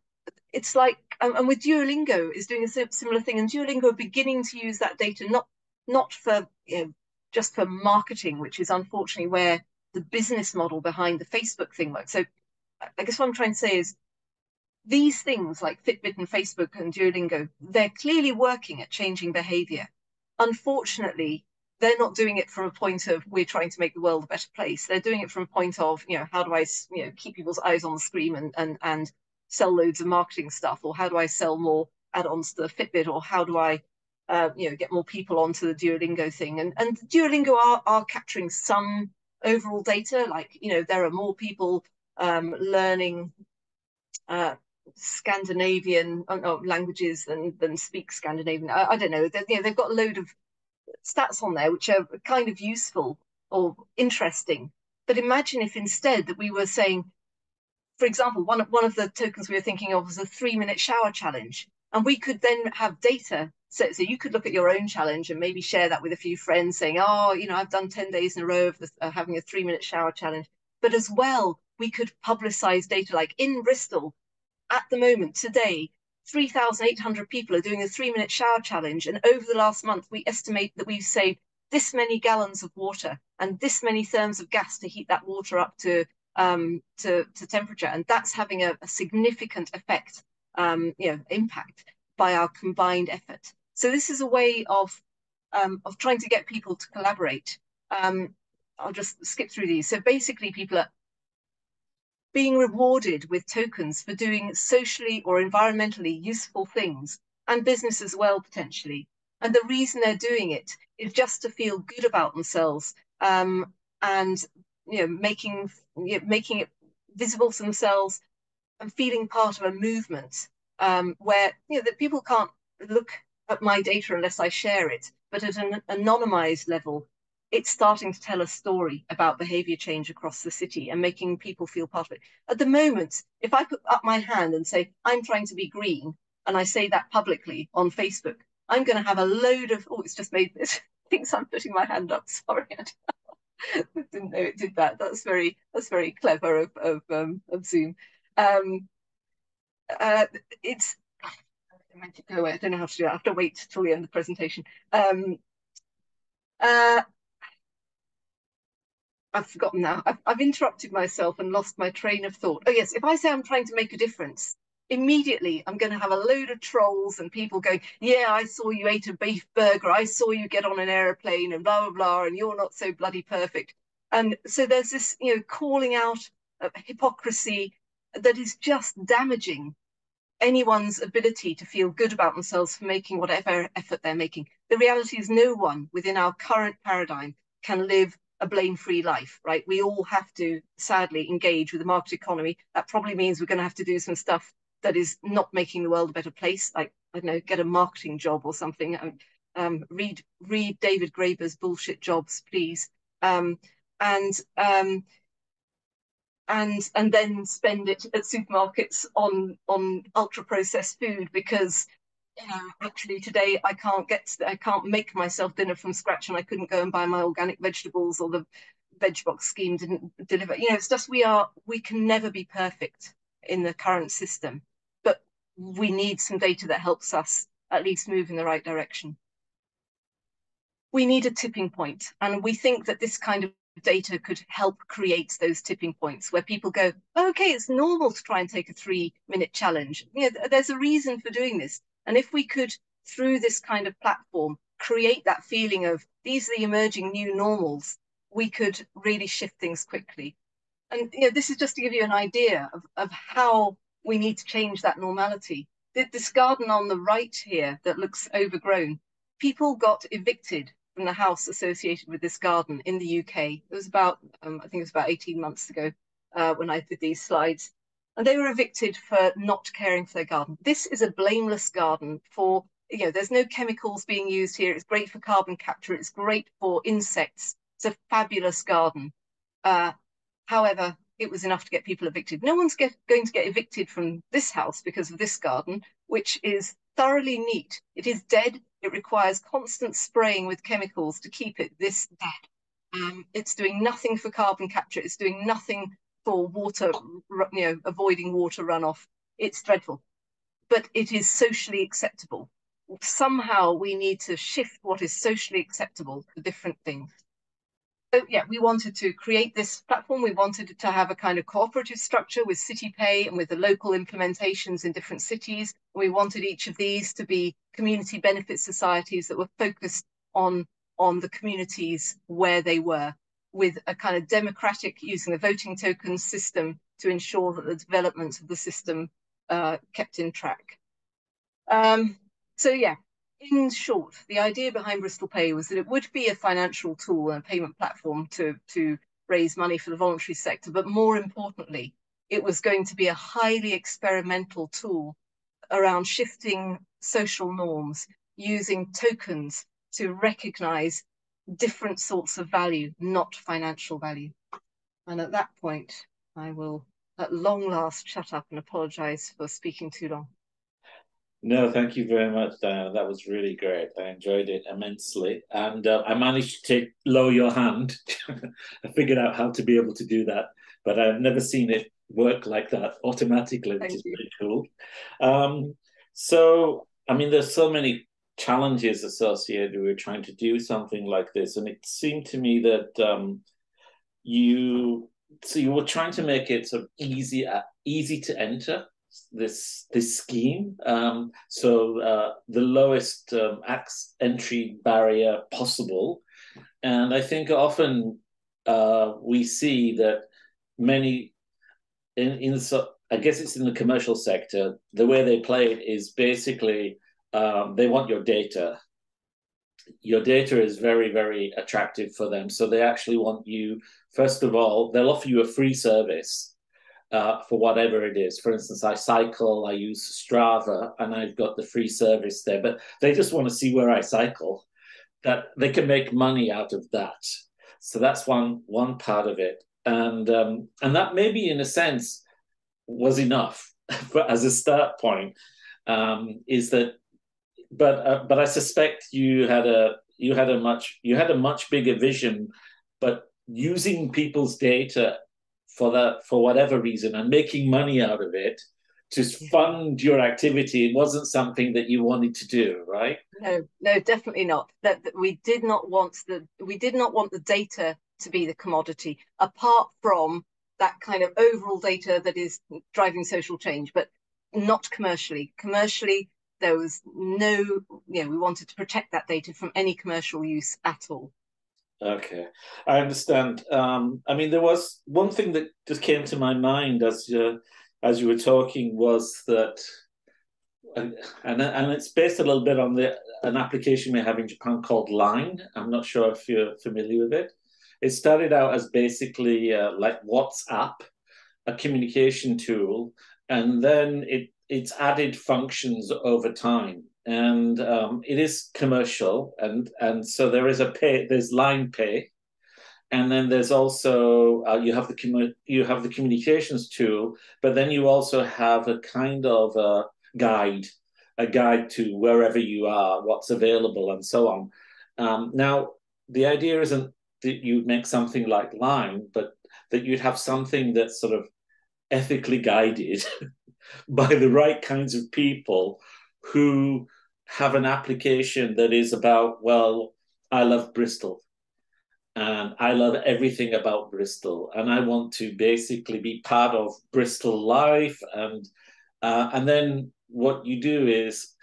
it's like um, and with Duolingo is doing a similar thing. And Duolingo are beginning to use that data not not for you know, just for marketing, which is unfortunately where the business model behind the Facebook thing works. So I guess what I'm trying to say is these things like Fitbit and Facebook and Duolingo, they're clearly working at changing behavior. Unfortunately, they're not doing it from a point of we're trying to make the world a better place. They're doing it from a point of, you know, how do I, you know, keep people's eyes on the screen and and and sell loads of marketing stuff, or how do I sell more add-ons to the Fitbit, or how do I uh, you know, get more people onto the Duolingo thing. And and Duolingo are are capturing some overall data. Like you know, there are more people um, learning uh, Scandinavian uh, languages than than speak Scandinavian. I, I don't know. They, you know, they've got a load of stats on there which are kind of useful or interesting. But imagine if instead that we were saying, for example, one of one of the tokens we were thinking of was a three minute shower challenge. And we could then have data so, so you could look at your own challenge and maybe share that with a few friends saying, oh, you know, I've done 10 days in a row of the, uh, having a three minute shower challenge. But as well, we could publicize data like in Bristol at the moment, today, 3,800 people are doing a three minute shower challenge. And over the last month, we estimate that we've saved this many gallons of water and this many therms of gas to heat that water up to um, to, to temperature. And that's having a, a significant effect, um, you know, impact by our combined effort. So this is a way of um, of trying to get people to collaborate. Um, I'll just skip through these. So basically, people are being rewarded with tokens for doing socially or environmentally useful things, and business as well potentially. And the reason they're doing it is just to feel good about themselves um, and you know making you know, making it visible to themselves and feeling part of a movement um, where you know that people can't look at my data unless I share it. But at an anonymized level, it's starting to tell a story about behavior change across the city and making people feel part of it. At the moment, if I put up my hand and say, I'm trying to be green, and I say that publicly on Facebook, I'm going to have a load of, oh, it's just made this, thinks I'm putting my hand up. Sorry, I didn't know it did that. That's very, that's very clever of, of, um, of Zoom. Um, uh, it's, I meant to go away. I don't know how to do it. I have to wait till the end of the presentation. Um, uh, I've forgotten now. I've, I've interrupted myself and lost my train of thought. Oh, yes. If I say I'm trying to make a difference, immediately I'm going to have a load of trolls and people going, Yeah, I saw you ate a beef burger. I saw you get on an aeroplane and blah, blah, blah. And you're not so bloody perfect. And so there's this, you know, calling out of hypocrisy that is just damaging anyone's ability to feel good about themselves for making whatever effort they're making. The reality is, no one within our current paradigm can live a blame-free life, right? We all have to sadly engage with the market economy. That probably means we're going to have to do some stuff that is not making the world a better place, like I don't know, get a marketing job or something. Um, um, read read David Graeber's bullshit jobs, please. Um, and um, and and then spend it at supermarkets on on ultra processed food because you know, actually today I can't get, I can't make myself dinner from scratch and I couldn't go and buy my organic vegetables or the veg box scheme didn't deliver. You know, it's just we are, we can never be perfect in the current system, but we need some data that helps us at least move in the right direction. We need a tipping point, and we think that this kind of data could help create those tipping points where people go, oh, okay, it's normal to try and take a three minute challenge. You know, there's a reason for doing this. And if we could, through this kind of platform, create that feeling of these are the emerging new normals, we could really shift things quickly. And you know, this is just to give you an idea of, of how we need to change that normality. This garden on the right here that looks overgrown, people got evicted from the house associated with this garden in the UK. It was about, um, I think it was about 18 months ago uh, when I did these slides and they were evicted for not caring for their garden. This is a blameless garden for, you know, there's no chemicals being used here. It's great for carbon capture. It's great for insects. It's a fabulous garden. Uh, however, it was enough to get people evicted. No one's get, going to get evicted from this house because of this garden, which is thoroughly neat. It is dead. It requires constant spraying with chemicals to keep it this dead. Um, it's doing nothing for carbon capture. It's doing nothing for water, you know, avoiding water runoff. It's dreadful, but it is socially acceptable. Somehow we need to shift what is socially acceptable to different things. So yeah, we wanted to create this platform. We wanted to have a kind of cooperative structure with CityPay and with the local implementations in different cities. We wanted each of these to be community benefit societies that were focused on, on the communities where they were with a kind of democratic using the voting token system to ensure that the development of the system uh, kept in track. Um, so yeah, in short, the idea behind Bristol Pay was that it would be a financial tool and a payment platform to, to raise money for the voluntary sector, but more importantly, it was going to be a highly experimental tool around shifting social norms using tokens to recognize different sorts of value, not financial value. And at that point, I will at long last shut up and apologize for speaking too long. No, thank you very much, Diana. That was really great. I enjoyed it immensely. And uh, I managed to take lower your hand. I figured out how to be able to do that, but I've never seen it work like that automatically, which is pretty cool. Um, so, I mean, there's so many challenges associated with trying to do something like this. And it seemed to me that um, you so you were trying to make it sort of easy uh, easy to enter this this scheme. Um, so uh, the lowest um, entry barrier possible. And I think often uh, we see that many in in so I guess it's in the commercial sector. The way they play it is basically um, they want your data. Your data is very, very attractive for them. So they actually want you, first of all, they'll offer you a free service uh, for whatever it is. For instance, I cycle, I use Strava, and I've got the free service there, but they just want to see where I cycle. that they can make money out of that. So that's one one part of it, and um, and that maybe in a sense was enough as a start point. Um, is that, but uh, but I suspect you had a you had a much you had a much bigger vision, but using people's data for that for whatever reason and making money out of it to fund your activity it wasn't something that you wanted to do right no no definitely not that, that, we did not want the we did not want the data to be the commodity apart from that kind of overall data that is driving social change but not commercially commercially there was no you know we wanted to protect that data from any commercial use at all Okay, I understand. Um, I mean, there was one thing that just came to my mind as you, as you were talking was that, and and it's based a little bit on the an application we have in Japan called Line. I'm not sure if you're familiar with it. It started out as basically uh, like WhatsApp, a communication tool, and then it it's added functions over time and um, it is commercial, and and so there is a pay. There's line pay, and then there's also uh, you have the commu- you have the communications tool, but then you also have a kind of a guide, a guide to wherever you are, what's available, and so on. Um, now, the idea isn't that you'd make something like Line, but that you'd have something that's sort of ethically guided by the right kinds of people who have an application that is about, well, I love Bristol and I love everything about Bristol and I want to basically be part of Bristol life and uh, and then what you do is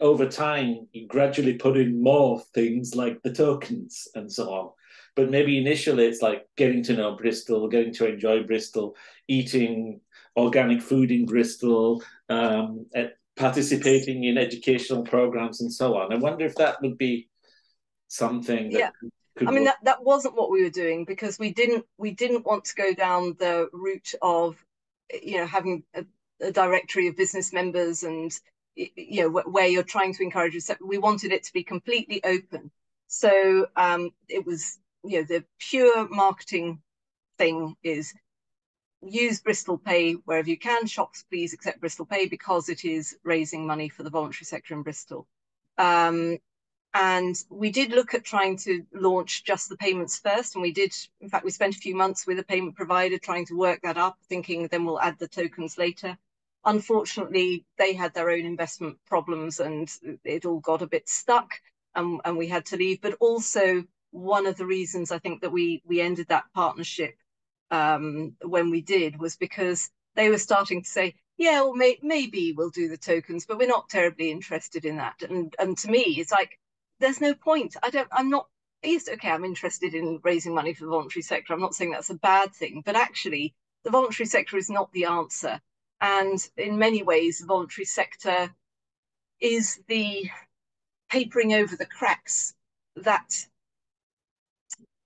over time you gradually put in more things like the tokens and so on but maybe initially it's like getting to know Bristol getting to enjoy Bristol eating organic food in Bristol um, participating in educational programs and so on. I wonder if that would be something that yeah. I mean that, that wasn't what we were doing because we didn't we didn't want to go down the route of you know having a, a directory of business members and you know where you're trying to encourage we wanted it to be completely open so um it was you know the pure marketing thing is use Bristol Pay wherever you can. Shops, please accept Bristol Pay because it is raising money for the voluntary sector in Bristol. Um, and we did look at trying to launch just the payments first. And we did, in fact, we spent a few months with a payment provider trying to work that up, thinking then we'll add the tokens later. Unfortunately, they had their own investment problems and it all got a bit stuck and, and we had to leave. But also, one of the reasons I think that we we ended that partnership um, when we did was because they were starting to say, yeah, well, may- maybe we'll do the tokens, but we're not terribly interested in that. And and to me, it's like there's no point. I don't. I'm not. Yes, okay, I'm interested in raising money for the voluntary sector. I'm not saying that's a bad thing, but actually, the voluntary sector is not the answer. And in many ways, the voluntary sector is the papering over the cracks that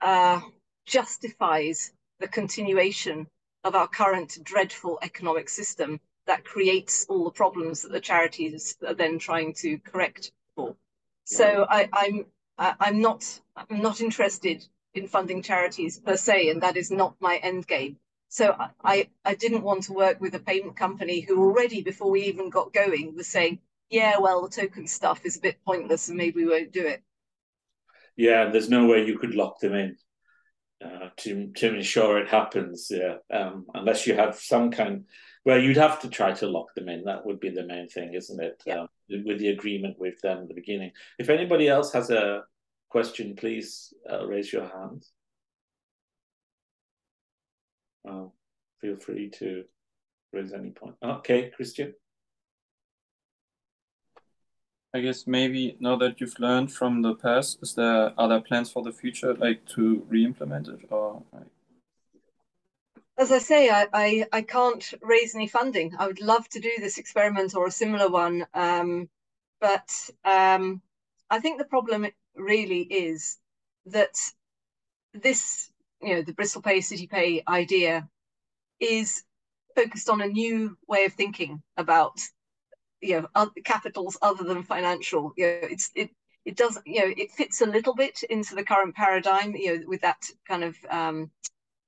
uh, justifies the continuation of our current dreadful economic system that creates all the problems that the charities are then trying to correct for. So I, I'm I'm not I'm not interested in funding charities per se, and that is not my end game. So I, I didn't want to work with a payment company who already before we even got going was saying, yeah, well, the token stuff is a bit pointless and maybe we won't do it. Yeah, there's no way you could lock them in uh, to to ensure it happens. Yeah, um, unless you have some kind. Well, you'd have to try to lock them in. That would be the main thing, isn't it? Yeah. Um, with the agreement with them at the beginning. If anybody else has a question, please uh, raise your hand. Uh, feel free to raise any point. Okay, Christian. I guess maybe now that you've learned from the past, is there other plans for the future, like to re-implement it, or? As I say, I, I, I can't raise any funding. I would love to do this experiment or a similar one, um, but um, I think the problem really is that this, you know, the Bristol Pay City Pay idea is focused on a new way of thinking about you know capitals other than financial you know it's it it doesn't, you know, it fits a little bit into the current paradigm, you know, with that kind of um,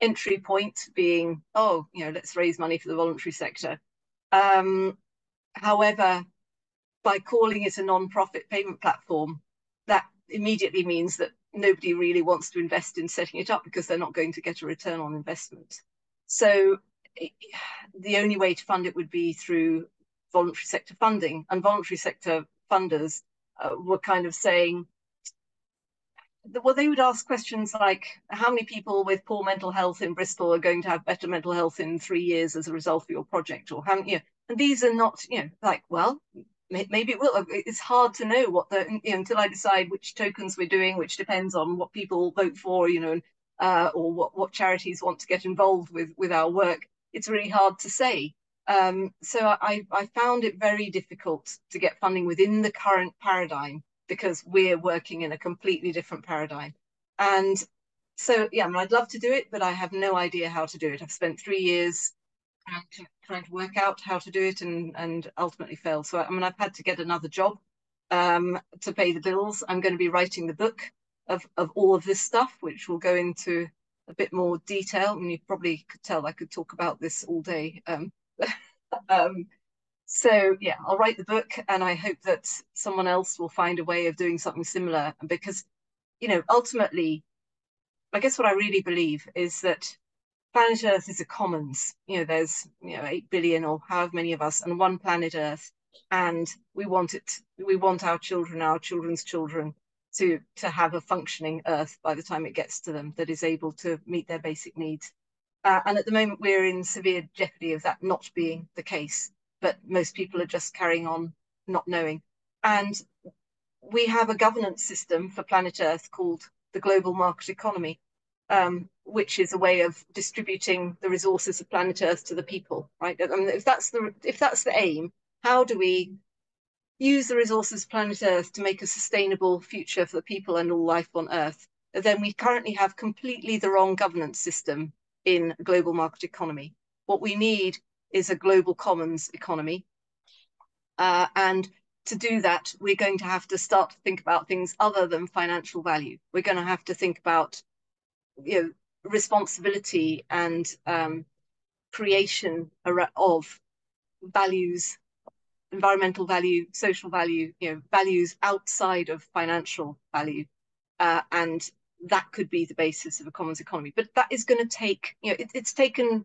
entry point being, oh, you know, let's raise money for the voluntary sector. Um, however, by calling it a non-profit payment platform, that immediately means that nobody really wants to invest in setting it up because they're not going to get a return on investment. So the only way to fund it would be through voluntary sector funding, and voluntary sector funders uh, were kind of saying, well, they would ask questions like, how many people with poor mental health in Bristol are going to have better mental health in three years as a result of your project? Or how, you know, and these are not, you know, like, well, maybe it will. It's hard to know what the, you know, until I decide which tokens we're doing, which depends on what people vote for, you know, uh, or what, what charities want to get involved with, with our work. It's really hard to say. Um, so I, I found it very difficult to get funding within the current paradigm because we're working in a completely different paradigm. And so, yeah, I mean, I'd love to do it, but I have no idea how to do it. I've spent three years trying to, trying to work out how to do it and, and ultimately failed. So, I mean, I've had to get another job um, to pay the bills. I'm going to be writing the book of, of all of this stuff, which will go into a bit more detail. I mean, you probably could tell I could talk about this all day. Um, um, so yeah, I'll write the book and I hope that someone else will find a way of doing something similar because, you know, ultimately, I guess what I really believe is that planet Earth is a commons. You know, there's, you know, 8 billion or however many of us and one planet Earth. And we want it, we want our children, our children's children to, to have a functioning Earth by the time it gets to them that is able to meet their basic needs. Uh, and at the moment, we're in severe jeopardy of that not being the case. But most people are just carrying on not knowing. And we have a governance system for planet Earth called the global market economy, um, which is a way of distributing the resources of planet Earth to the people, right? I mean, if that's the if that's the aim, how do we use the resources of planet Earth to make a sustainable future for the people and all life on Earth? Then we currently have completely the wrong governance system in a global market economy. What we need is a global commons economy. Uh, and to do that, we're going to have to start to think about things other than financial value. We're going to have to think about you know, responsibility and um, creation of values, environmental value, social value, you know, values outside of financial value. Uh, and that could be the basis of a commons economy. But that is going to take, you know, it, it's taken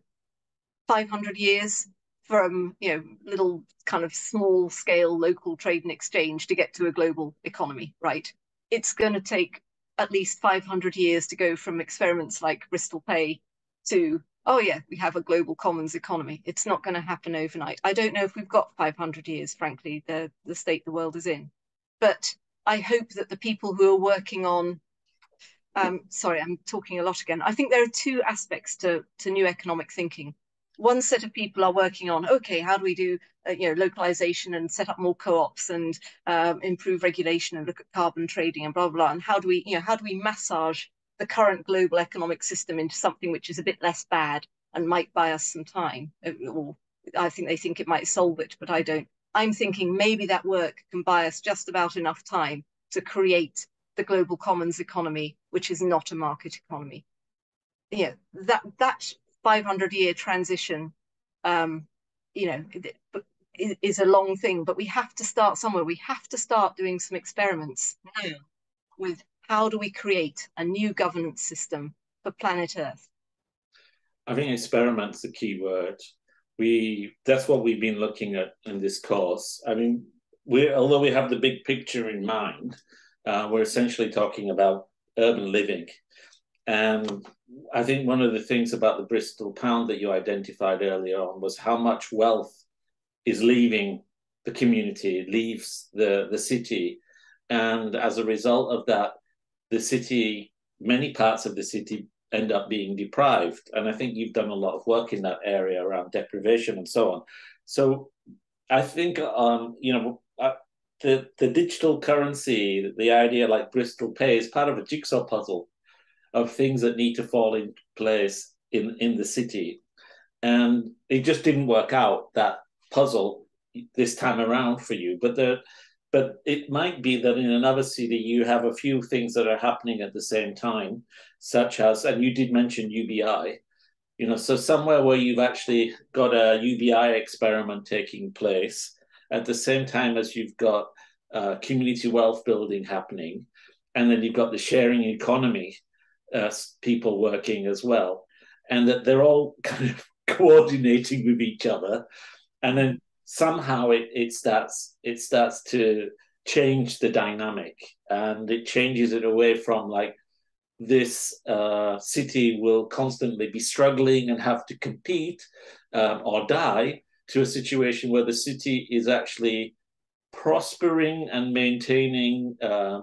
500 years from, you know, little kind of small scale local trade and exchange to get to a global economy, right? It's going to take at least 500 years to go from experiments like Bristol Pay to, oh yeah, we have a global commons economy. It's not going to happen overnight. I don't know if we've got 500 years, frankly, the, the state the world is in. But I hope that the people who are working on um, sorry, I'm talking a lot again. I think there are two aspects to, to new economic thinking. One set of people are working on, okay, how do we do, uh, you know, localization and set up more co-ops and um, improve regulation and look at carbon trading and blah, blah, blah. And how do we, you know, how do we massage the current global economic system into something which is a bit less bad and might buy us some time? Uh, or I think they think it might solve it, but I don't. I'm thinking maybe that work can buy us just about enough time to create the global commons economy, which is not a market economy. Yeah, that that 500 year transition, um, you know, is, is a long thing, but we have to start somewhere. We have to start doing some experiments now with how do we create a new governance system for planet Earth. I think experiment's the key word. We that's what we've been looking at in this course. I mean, we although we have the big picture in mind, uh, we're essentially talking about urban living. And I think one of the things about the Bristol pound that you identified earlier on was how much wealth is leaving the community, leaves the, the city. And as a result of that, the city, many parts of the city end up being deprived. And I think you've done a lot of work in that area around deprivation and so on. So I think, um, you know, the the digital currency, the idea like Bristol Pay is part of a jigsaw puzzle of things that need to fall in place in in the city, and it just didn't work out that puzzle this time around for you. But the but it might be that in another city you have a few things that are happening at the same time, such as, and you did mention UBI, you know, so somewhere where you've actually got a UBI experiment taking place at the same time as you've got uh, community wealth building happening, and then you've got the sharing economy uh, people working as well, and that they're all kind of coordinating with each other, and then somehow it, it starts it starts to change the dynamic and it changes it away from like this uh, city will constantly be struggling and have to compete um, or die to a situation where the city is actually prospering and maintaining uh,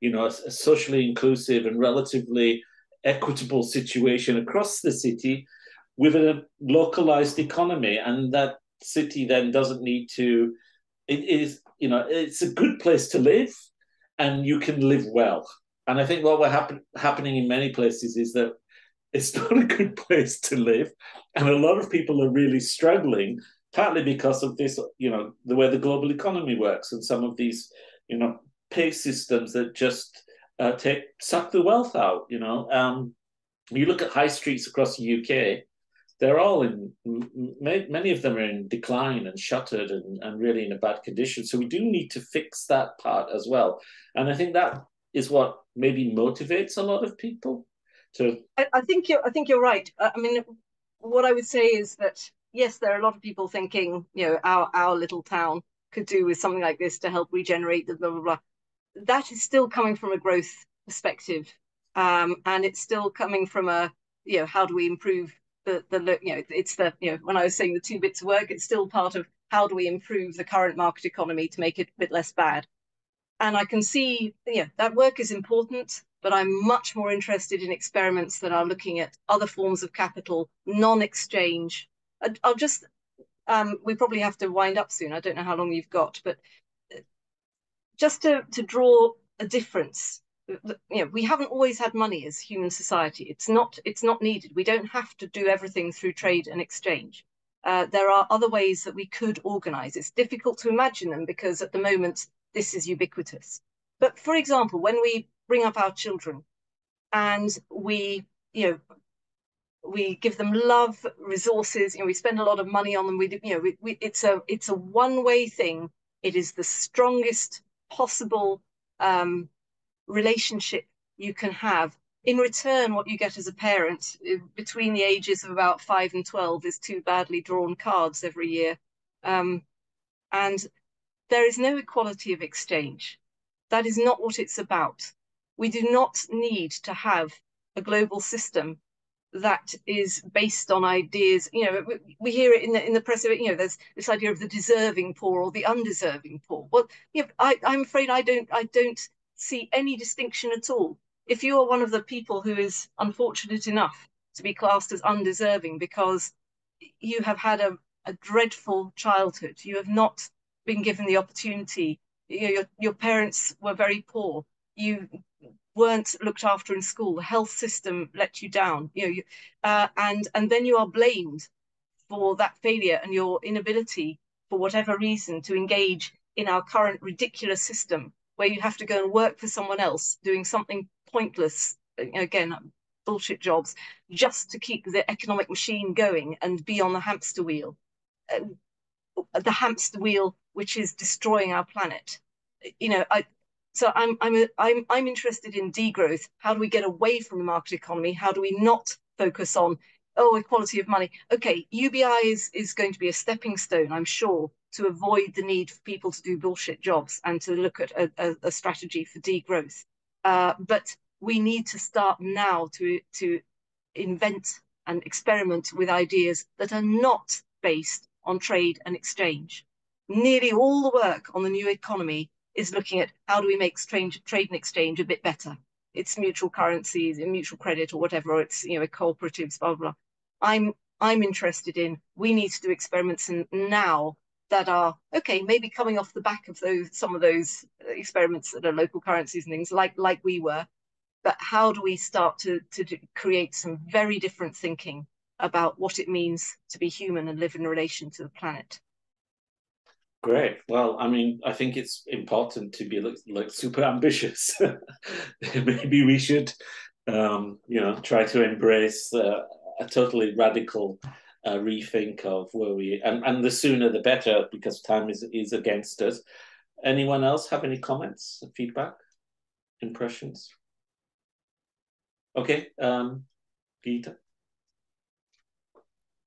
you know a, a socially inclusive and relatively equitable situation across the city with a localized economy. And that city then doesn't need to it is you know it's a good place to live and you can live well. And i think what we're happen, happening in many places is that it's not a good place to live. And a lot of people are really struggling partly because of this you know the way the global economy works and some of these you know pay systems that just uh, take suck the wealth out you know? Um, you look at high streets across the uk they're all in many of them are in decline and shuttered and, and really in a bad condition. So we do need to fix that part as well. And i think that is what maybe motivates a lot of people to i, I think you're i think you're right. I mean what i would say is that yes there are a lot of people thinking you know our our little town could do with something like this to help regenerate the blah blah blah that is still coming from a growth perspective um, and it's still coming from a you know how do we improve the the you know it's the you know when I was saying the two bits of work, it's still part of how do we improve the current market economy to make it a bit less bad. And I can see yeah that work is important, but I'm much more interested in experiments that are looking at other forms of capital, non-exchange. I'll just um, we probably have to wind up soon. I don't know how long you've got, but uh, just to to draw a difference you know we haven't always had money as human society. It's not it's not needed. We don't have to do everything through trade and exchange. Uh, there are other ways that we could organize. It's difficult to imagine them because at the moment this is ubiquitous. But for example when we bring up our children and we you know we give them love resources you know we spend a lot of money on them we you know we, we, it's a it's a one way thing it is the strongest possible um, relationship you can have. In return, what you get as a parent eh, between the ages of about five and 12 is two badly drawn cards every year. Um, and there is no equality of exchange. That is not what it's about. We do not need to have a global system that is based on ideas. You know, we, hear it in the in the press. of it. You know, there's this idea of the deserving poor or the undeserving poor. Well, you know, I, I'm afraid I don't I don't see any distinction at all. If you are one of the people who is unfortunate enough to be classed as undeserving because you have had a, a dreadful childhood, you have not been given the opportunity, you know, your, your parents were very poor, you weren't looked after in school, the health system let you down, you know, you, uh, and and then you are blamed for that failure and your inability, for whatever reason, to engage in our current ridiculous system where you have to go and work for someone else doing something pointless, again, bullshit jobs, just to keep the economic machine going and be on the hamster wheel. Uh, the hamster wheel which is destroying our planet. You know, I so I'm I'm a, I'm I'm interested in degrowth. How do we get away from the market economy? How do we not focus on oh equality of money? Okay, UBI is is going to be a stepping stone, I'm sure, to avoid the need for people to do bullshit jobs and to look at a, a, a strategy for degrowth. Uh, but we need to start now to, to invent and experiment with ideas that are not based on trade and exchange. Nearly all the work on the new economy is looking at how do we make trade, trade and exchange a bit better. It's mutual currencies, mutual credit, or whatever. Or it's you know cooperatives, blah blah. I'm I'm interested in. We need to do experiments in, now that are okay maybe coming off the back of those some of those experiments that are local currencies and things like like we were but how do we start to to create some very different thinking about what it means to be human and live in relation to the planet Great. Well, I mean, I think it's important to be like, super ambitious. Maybe we should, um, you know, try to embrace uh, a totally radical uh, rethink of where we and, and the sooner the better because time is is against us. Anyone else have any comments, feedback, impressions? Okay, um, Geeta.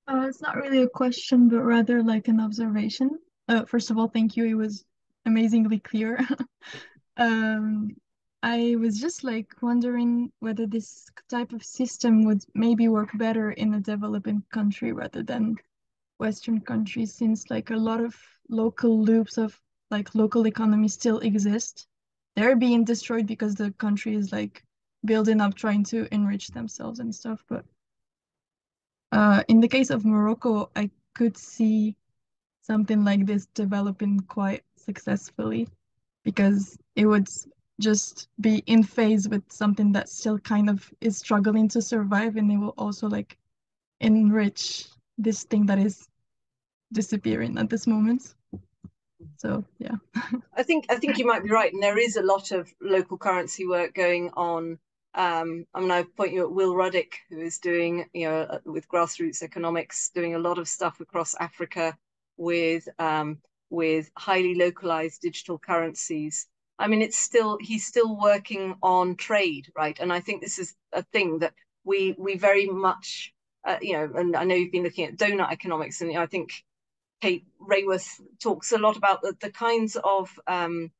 Uh, it's not really a question, but rather like an observation. Uh, first of all, thank you. It was amazingly clear. um, I was just like wondering whether this type of system would maybe work better in a developing country rather than Western countries, since like a lot of local loops of like local economy still exist. They're being destroyed because the country is like building up, trying to enrich themselves and stuff. But uh, in the case of Morocco, I could see something like this developing quite successfully because it would just be in phase with something that still kind of is struggling to survive and it will also like enrich this thing that is disappearing at this moment. So yeah. I think i think you might be right and there is a lot of local currency work going on. Um, I mean, I point you at Will Ruddick, who is doing, you know, uh, with grassroots economics, doing a lot of stuff across Africa with um, with highly localized digital currencies. I mean, it's still he's still working on trade, right? And I think this is a thing that we we very much, uh, you know, and I know you've been looking at donut economics, and I think Kate Raworth talks a lot about the, the kinds of um,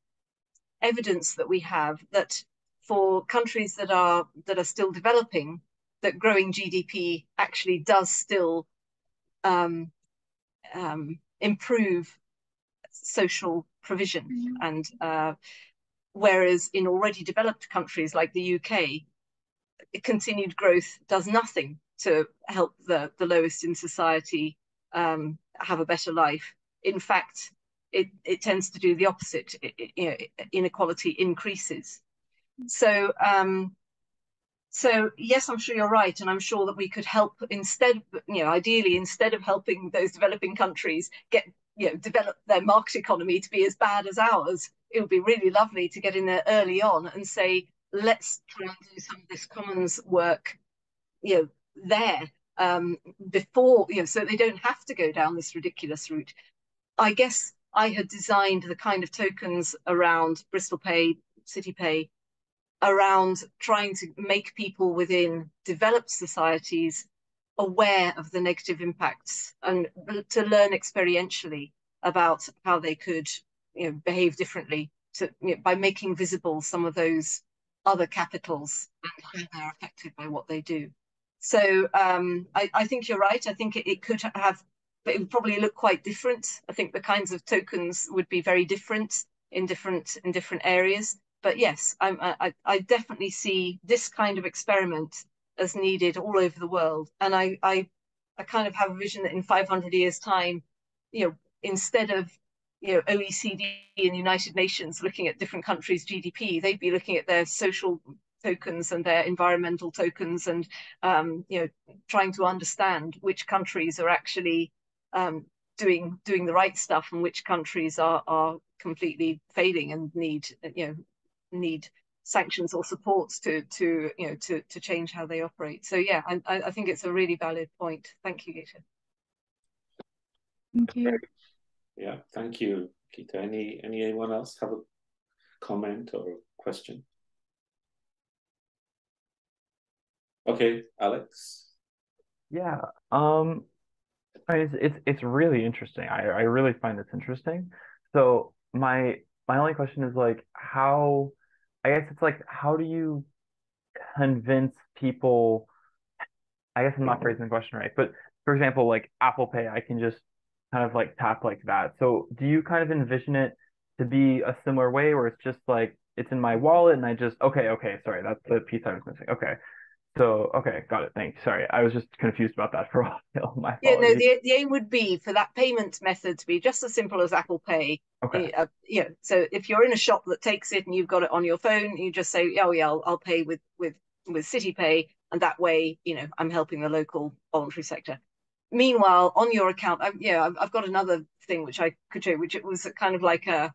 evidence that we have that for countries that are that are still developing, that growing GDP actually does still um, um, improve social provision. Mm-hmm. And uh, whereas in already developed countries like the UK, continued growth does nothing to help the, the lowest in society um, have a better life. In fact, it, it tends to do the opposite. It, it, you know, inequality increases. So um, so yes, I'm sure you're right, and I'm sure that we could help instead, you know, ideally instead of helping those developing countries get, you know, develop their market economy to be as bad as ours, it would be really lovely to get in there early on and say, let's try and do some of this commons work, you know, there um, before, you know, so they don't have to go down this ridiculous route. I guess I had designed the kind of tokens around Bristol Pay, City Pay, around trying to make people within developed societies aware of the negative impacts and to learn experientially about how they could you know, behave differently to, you know, by making visible some of those other capitals and how they're affected by what they do. So um, I, I, think you're right. I think it, it could have, but it would probably look quite different. I think the kinds of tokens would be very different in different in different areas but yes, I, I definitely see this kind of experiment as needed all over the world. And I, I, I kind of have a vision that in 500 years' time, you know, instead of you know OECD and United Nations looking at different countries' GDP, they'd be looking at their social tokens and their environmental tokens, and um, you know, trying to understand which countries are actually um, doing doing the right stuff and which countries are are completely failing and need you know need sanctions or supports to to you know to to change how they operate. So yeah, I I think it's a really valid point. Thank you, Geeta. Thank you. Yeah, thank you, Geeta. Any anyone else have a comment or question? Okay, Alex. Yeah. Um it's it's, it's really interesting. I, I really find this interesting. So my my only question is like how I guess it's like, how do you convince people? I guess I'm not phrasing the question right, but for example, like Apple Pay, I can just kind of like tap like that. So do you kind of envision it to be a similar way where it's just like it's in my wallet and I just okay, okay, sorry, that's the piece I was missing. Okay. So okay, got it. Thanks. Sorry, I was just confused about that for a while. My yeah, no. The, the aim would be for that payment method to be just as simple as Apple Pay. Okay. Uh, yeah. So if you're in a shop that takes it and you've got it on your phone, you just say, "Oh yeah, I'll, I'll pay with with with CityPay," and that way, you know, I'm helping the local voluntary sector. Meanwhile, on your account, I'm, yeah, I've, I've got another thing, which I could show, which it was kind of like a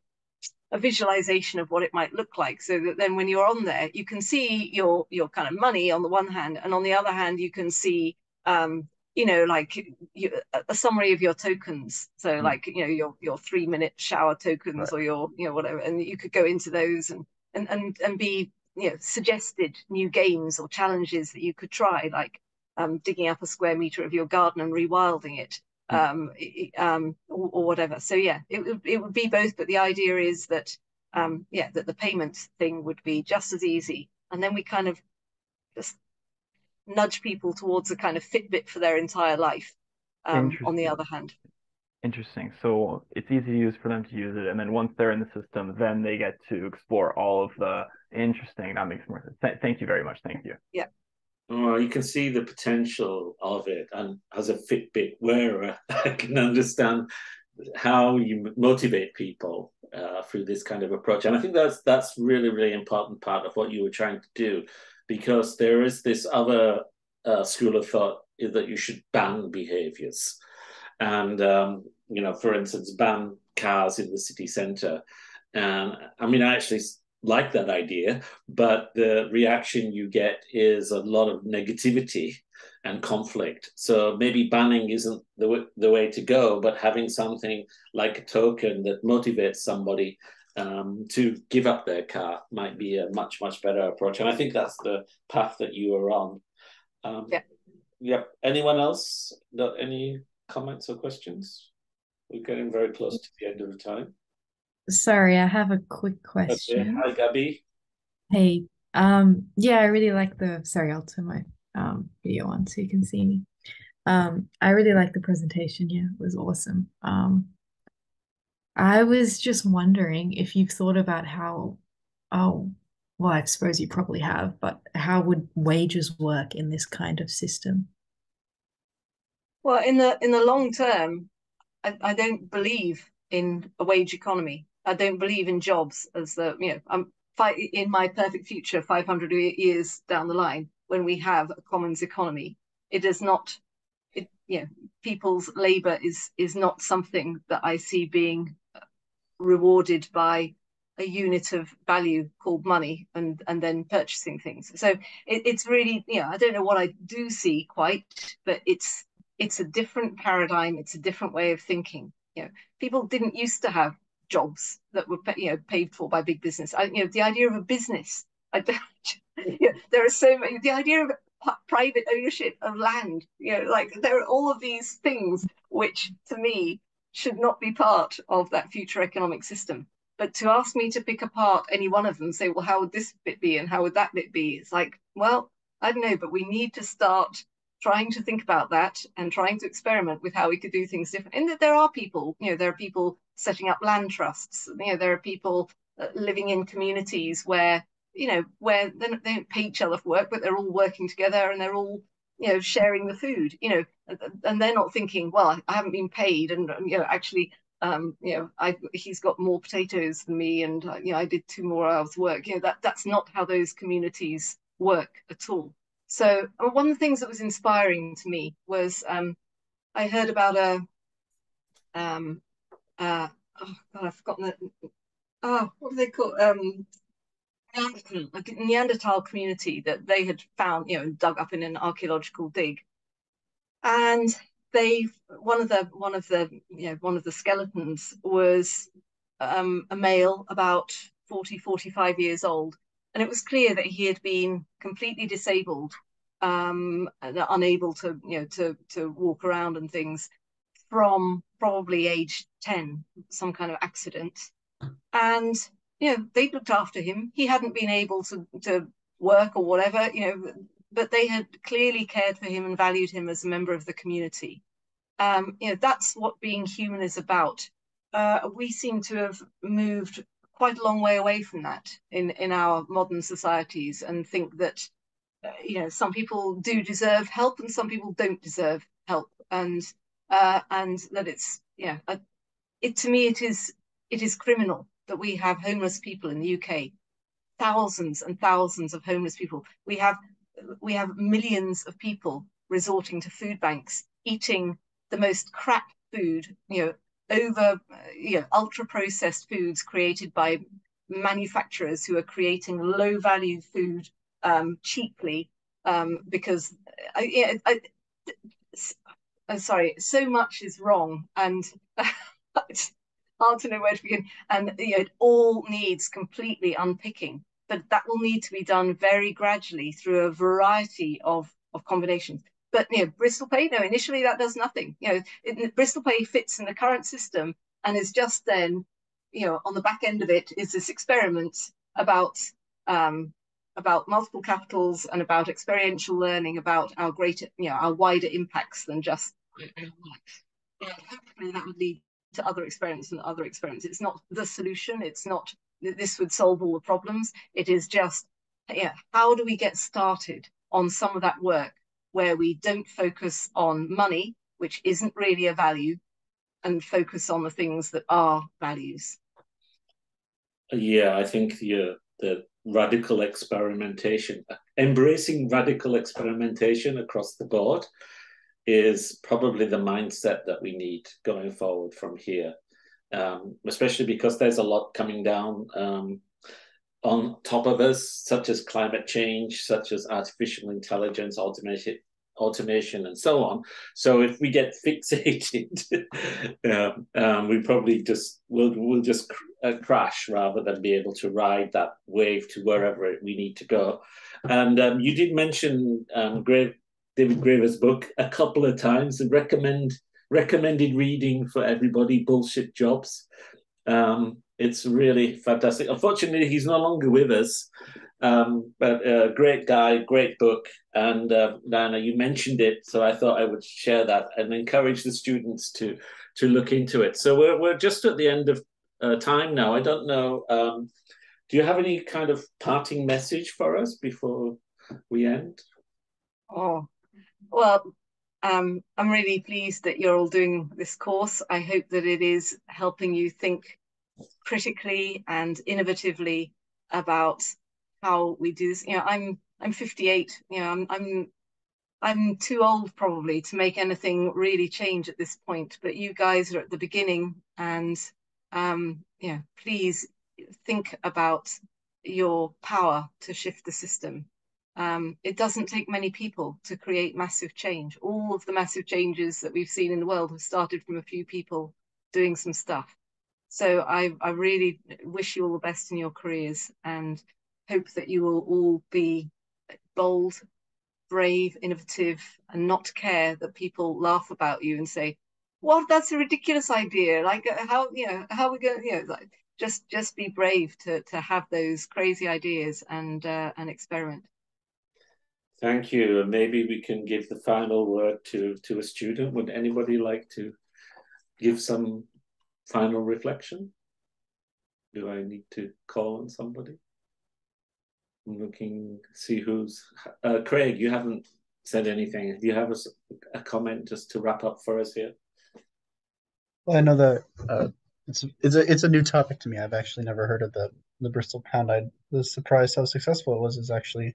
a visualization of what it might look like so that then when you're on there you can see your your kind of money on the one hand and on the other hand you can see um you know like you, a summary of your tokens so mm. like you know your your three minute shower tokens right. or your you know whatever and you could go into those and and and, and be you know suggested new games or challenges that you could try like um, digging up a square meter of your garden and rewilding it um, um, or, or, whatever. So yeah, it would it would be both, but the idea is that um, yeah, that the payment thing would be just as easy, and then we kind of just nudge people towards a kind of Fitbit for their entire life. Um, on the other hand. Interesting. So it's easy to use for them to use it, and then once they're in the system, then they get to explore all of the interesting. That makes more sense. Th- thank you very much. Thank you. Yeah. Well, you can see the potential of it, and as a Fitbit wearer, I can understand how you motivate people uh, through this kind of approach. And I think that's that's really really important part of what you were trying to do, because there is this other uh, school of thought that you should ban behaviors, and um, you know, for instance, ban cars in the city centre. And I mean, I actually like that idea, but the reaction you get is a lot of negativity and conflict. So maybe banning isn't the, w- the way to go, but having something like a token that motivates somebody um, to give up their car might be a much, much better approach. And I think that's the path that you are on. Um, yeah. Yep. Anyone else? Got any comments or questions? We're getting very close to the end of the time. Sorry, I have a quick question. Okay. Hi, Gabby. Hey, um, yeah, I really like the. Sorry, I'll turn my um video on so you can see me. Um, I really like the presentation. Yeah, it was awesome. Um, I was just wondering if you've thought about how, oh, well, I suppose you probably have, but how would wages work in this kind of system? Well, in the in the long term, I, I don't believe in a wage economy. I don't believe in jobs as the you know I'm in my perfect future 500 years down the line when we have a commons economy. It is not it you know people's labor is is not something that I see being rewarded by a unit of value called money and and then purchasing things so it, it's really you know i don't know what i do see quite but it's it's a different paradigm it's a different way of thinking you know people didn't used to have jobs that were you know paid for by big business. I, you know the idea of a business. I don't, you know, there are so many. The idea of private ownership of land. You know, like there are all of these things which, to me, should not be part of that future economic system. But to ask me to pick apart any one of them, say, well, how would this bit be and how would that bit be? It's like, well, I don't know, but we need to start trying to think about that and trying to experiment with how we could do things different. And that there are people, you know, there are people setting up land trusts. You know, there are people uh, living in communities where, you know, where they don't, pay each other for work, but they're all working together and they're all, you know, sharing the food. You know, and they're not thinking, well, I haven't been paid, and you know, actually. Um, you know, I he's got more potatoes than me, and uh, you know, I did two more hours work. You know, that that's not how those communities work at all. So one of the things that was inspiring to me was um, I heard about a um, uh, oh God, I've forgotten the oh, what do they call um, Neanderthal, Neanderthal community that they had found, you know, dug up in an archaeological dig, and they one of the one of the you know one of the skeletons was um, a male about 40 45 years old. And it was clear that he had been completely disabled, um, unable to you know to to walk around and things from probably age 10 some kind of accident. And you know they looked after him. He hadn't been able to to work or whatever you know but they had clearly cared for him and valued him as a member of the community. Um, you know that's what being human is about. Uh, we seem to have moved quite a long way away from that in in our modern societies and think that uh, you know some people do deserve help and some people don't deserve help. And uh, and that it's yeah uh, it to me it is it is criminal that we have homeless people in the UK thousands and thousands of homeless people. We have we have millions of people resorting to food banks eating the most crap food you know over, you know, ultra processed foods created by manufacturers who are creating low value food um, cheaply um, because I, I, I, sorry, so much is wrong and it's hard to know where to begin. And you know, it all needs completely unpicking, but that will need to be done very gradually through a variety of, of combinations. But you know, Bristol Pay, no, initially that does nothing. You know, it, Bristol Pay fits in the current system and is just then, you know, on the back end of it is this experiment about um, about multiple capitals and about experiential learning about our greater, you know, our wider impacts than just hopefully that would lead to other experiments and other experiments. It's not the solution. It's not this would solve all the problems. It is just, yeah, how do we get started on some of that work where we don't focus on money, which isn't really a value, and focus on the things that are values? Yeah, I think the uh, the radical experimentation, embracing radical experimentation across the board is probably the mindset that we need going forward from here, um, especially because there's a lot coming down um, on top of us, such as climate change, such as artificial intelligence, automation, automation and so on. So if we get fixated, um, um, we probably just will will just cr uh, crash rather than be able to ride that wave to wherever we need to go. And um, you did mention um, Grave, David Graeber's book a couple of times and recommend recommended reading for everybody. Bullshit jobs. Um, it's really fantastic. Unfortunately, he's no longer with us. Um, but a uh, great guy, great book. And uh, you mentioned it, so I thought I would share that and encourage the students to to look into it. So we're we're just at the end of uh, time now. I don't know. Um, do you have any kind of parting message for us before we end? Oh, well, um, I'm really pleased that you're all doing this course. I hope that it is helping you think critically and innovatively about how we do this. You know, I'm I'm 58. You know, I'm I'm I'm too old probably to make anything really change at this point. But you guys are at the beginning, and um, yeah, please think about your power to shift the system. Um, it doesn't take many people to create massive change. All of the massive changes that we've seen in the world have started from a few people doing some stuff. So I, I really wish you all the best in your careers and hope that you will all be bold, brave, innovative, and not care that people laugh about you and say, "What? That's a ridiculous idea. Like, uh, how you know how are we going? You know, like, just just be brave to to have those crazy ideas and uh, and experiment." Thank you. Maybe we can give the final word to to a student. Would anybody like to give some final reflection? Do I need to call on somebody? I'm looking, see who's. Uh, Craig, you haven't said anything. Do you have a, a comment just to wrap up for us here? Well, I know that uh, it's it's a it's a new topic to me. I've actually never heard of the the Bristol Pound. I was surprised how successful it was. Is actually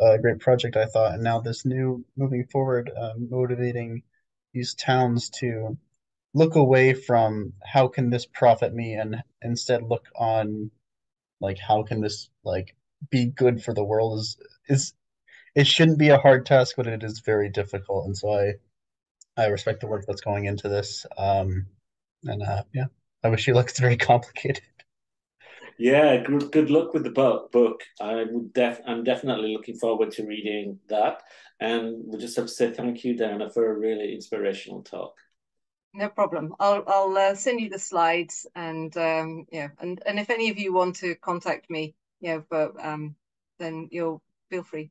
a great project, I thought. And now this new moving forward, uh, motivating these towns to look away from how can this profit me and instead look on like how can this like be good for the world is is it shouldn't be a hard task, but it is very difficult. And so I I respect the work that's going into this. Um, and uh, yeah, I wish you. It's very complicated. Yeah, good, good luck with the book. Book. I would def. I'm definitely looking forward to reading that. And we just have to say thank you, Diana, for a really inspirational talk. No problem. I'll I'll uh, send you the slides and um, yeah, and and if any of you want to contact me, know, but um, then you'll feel free.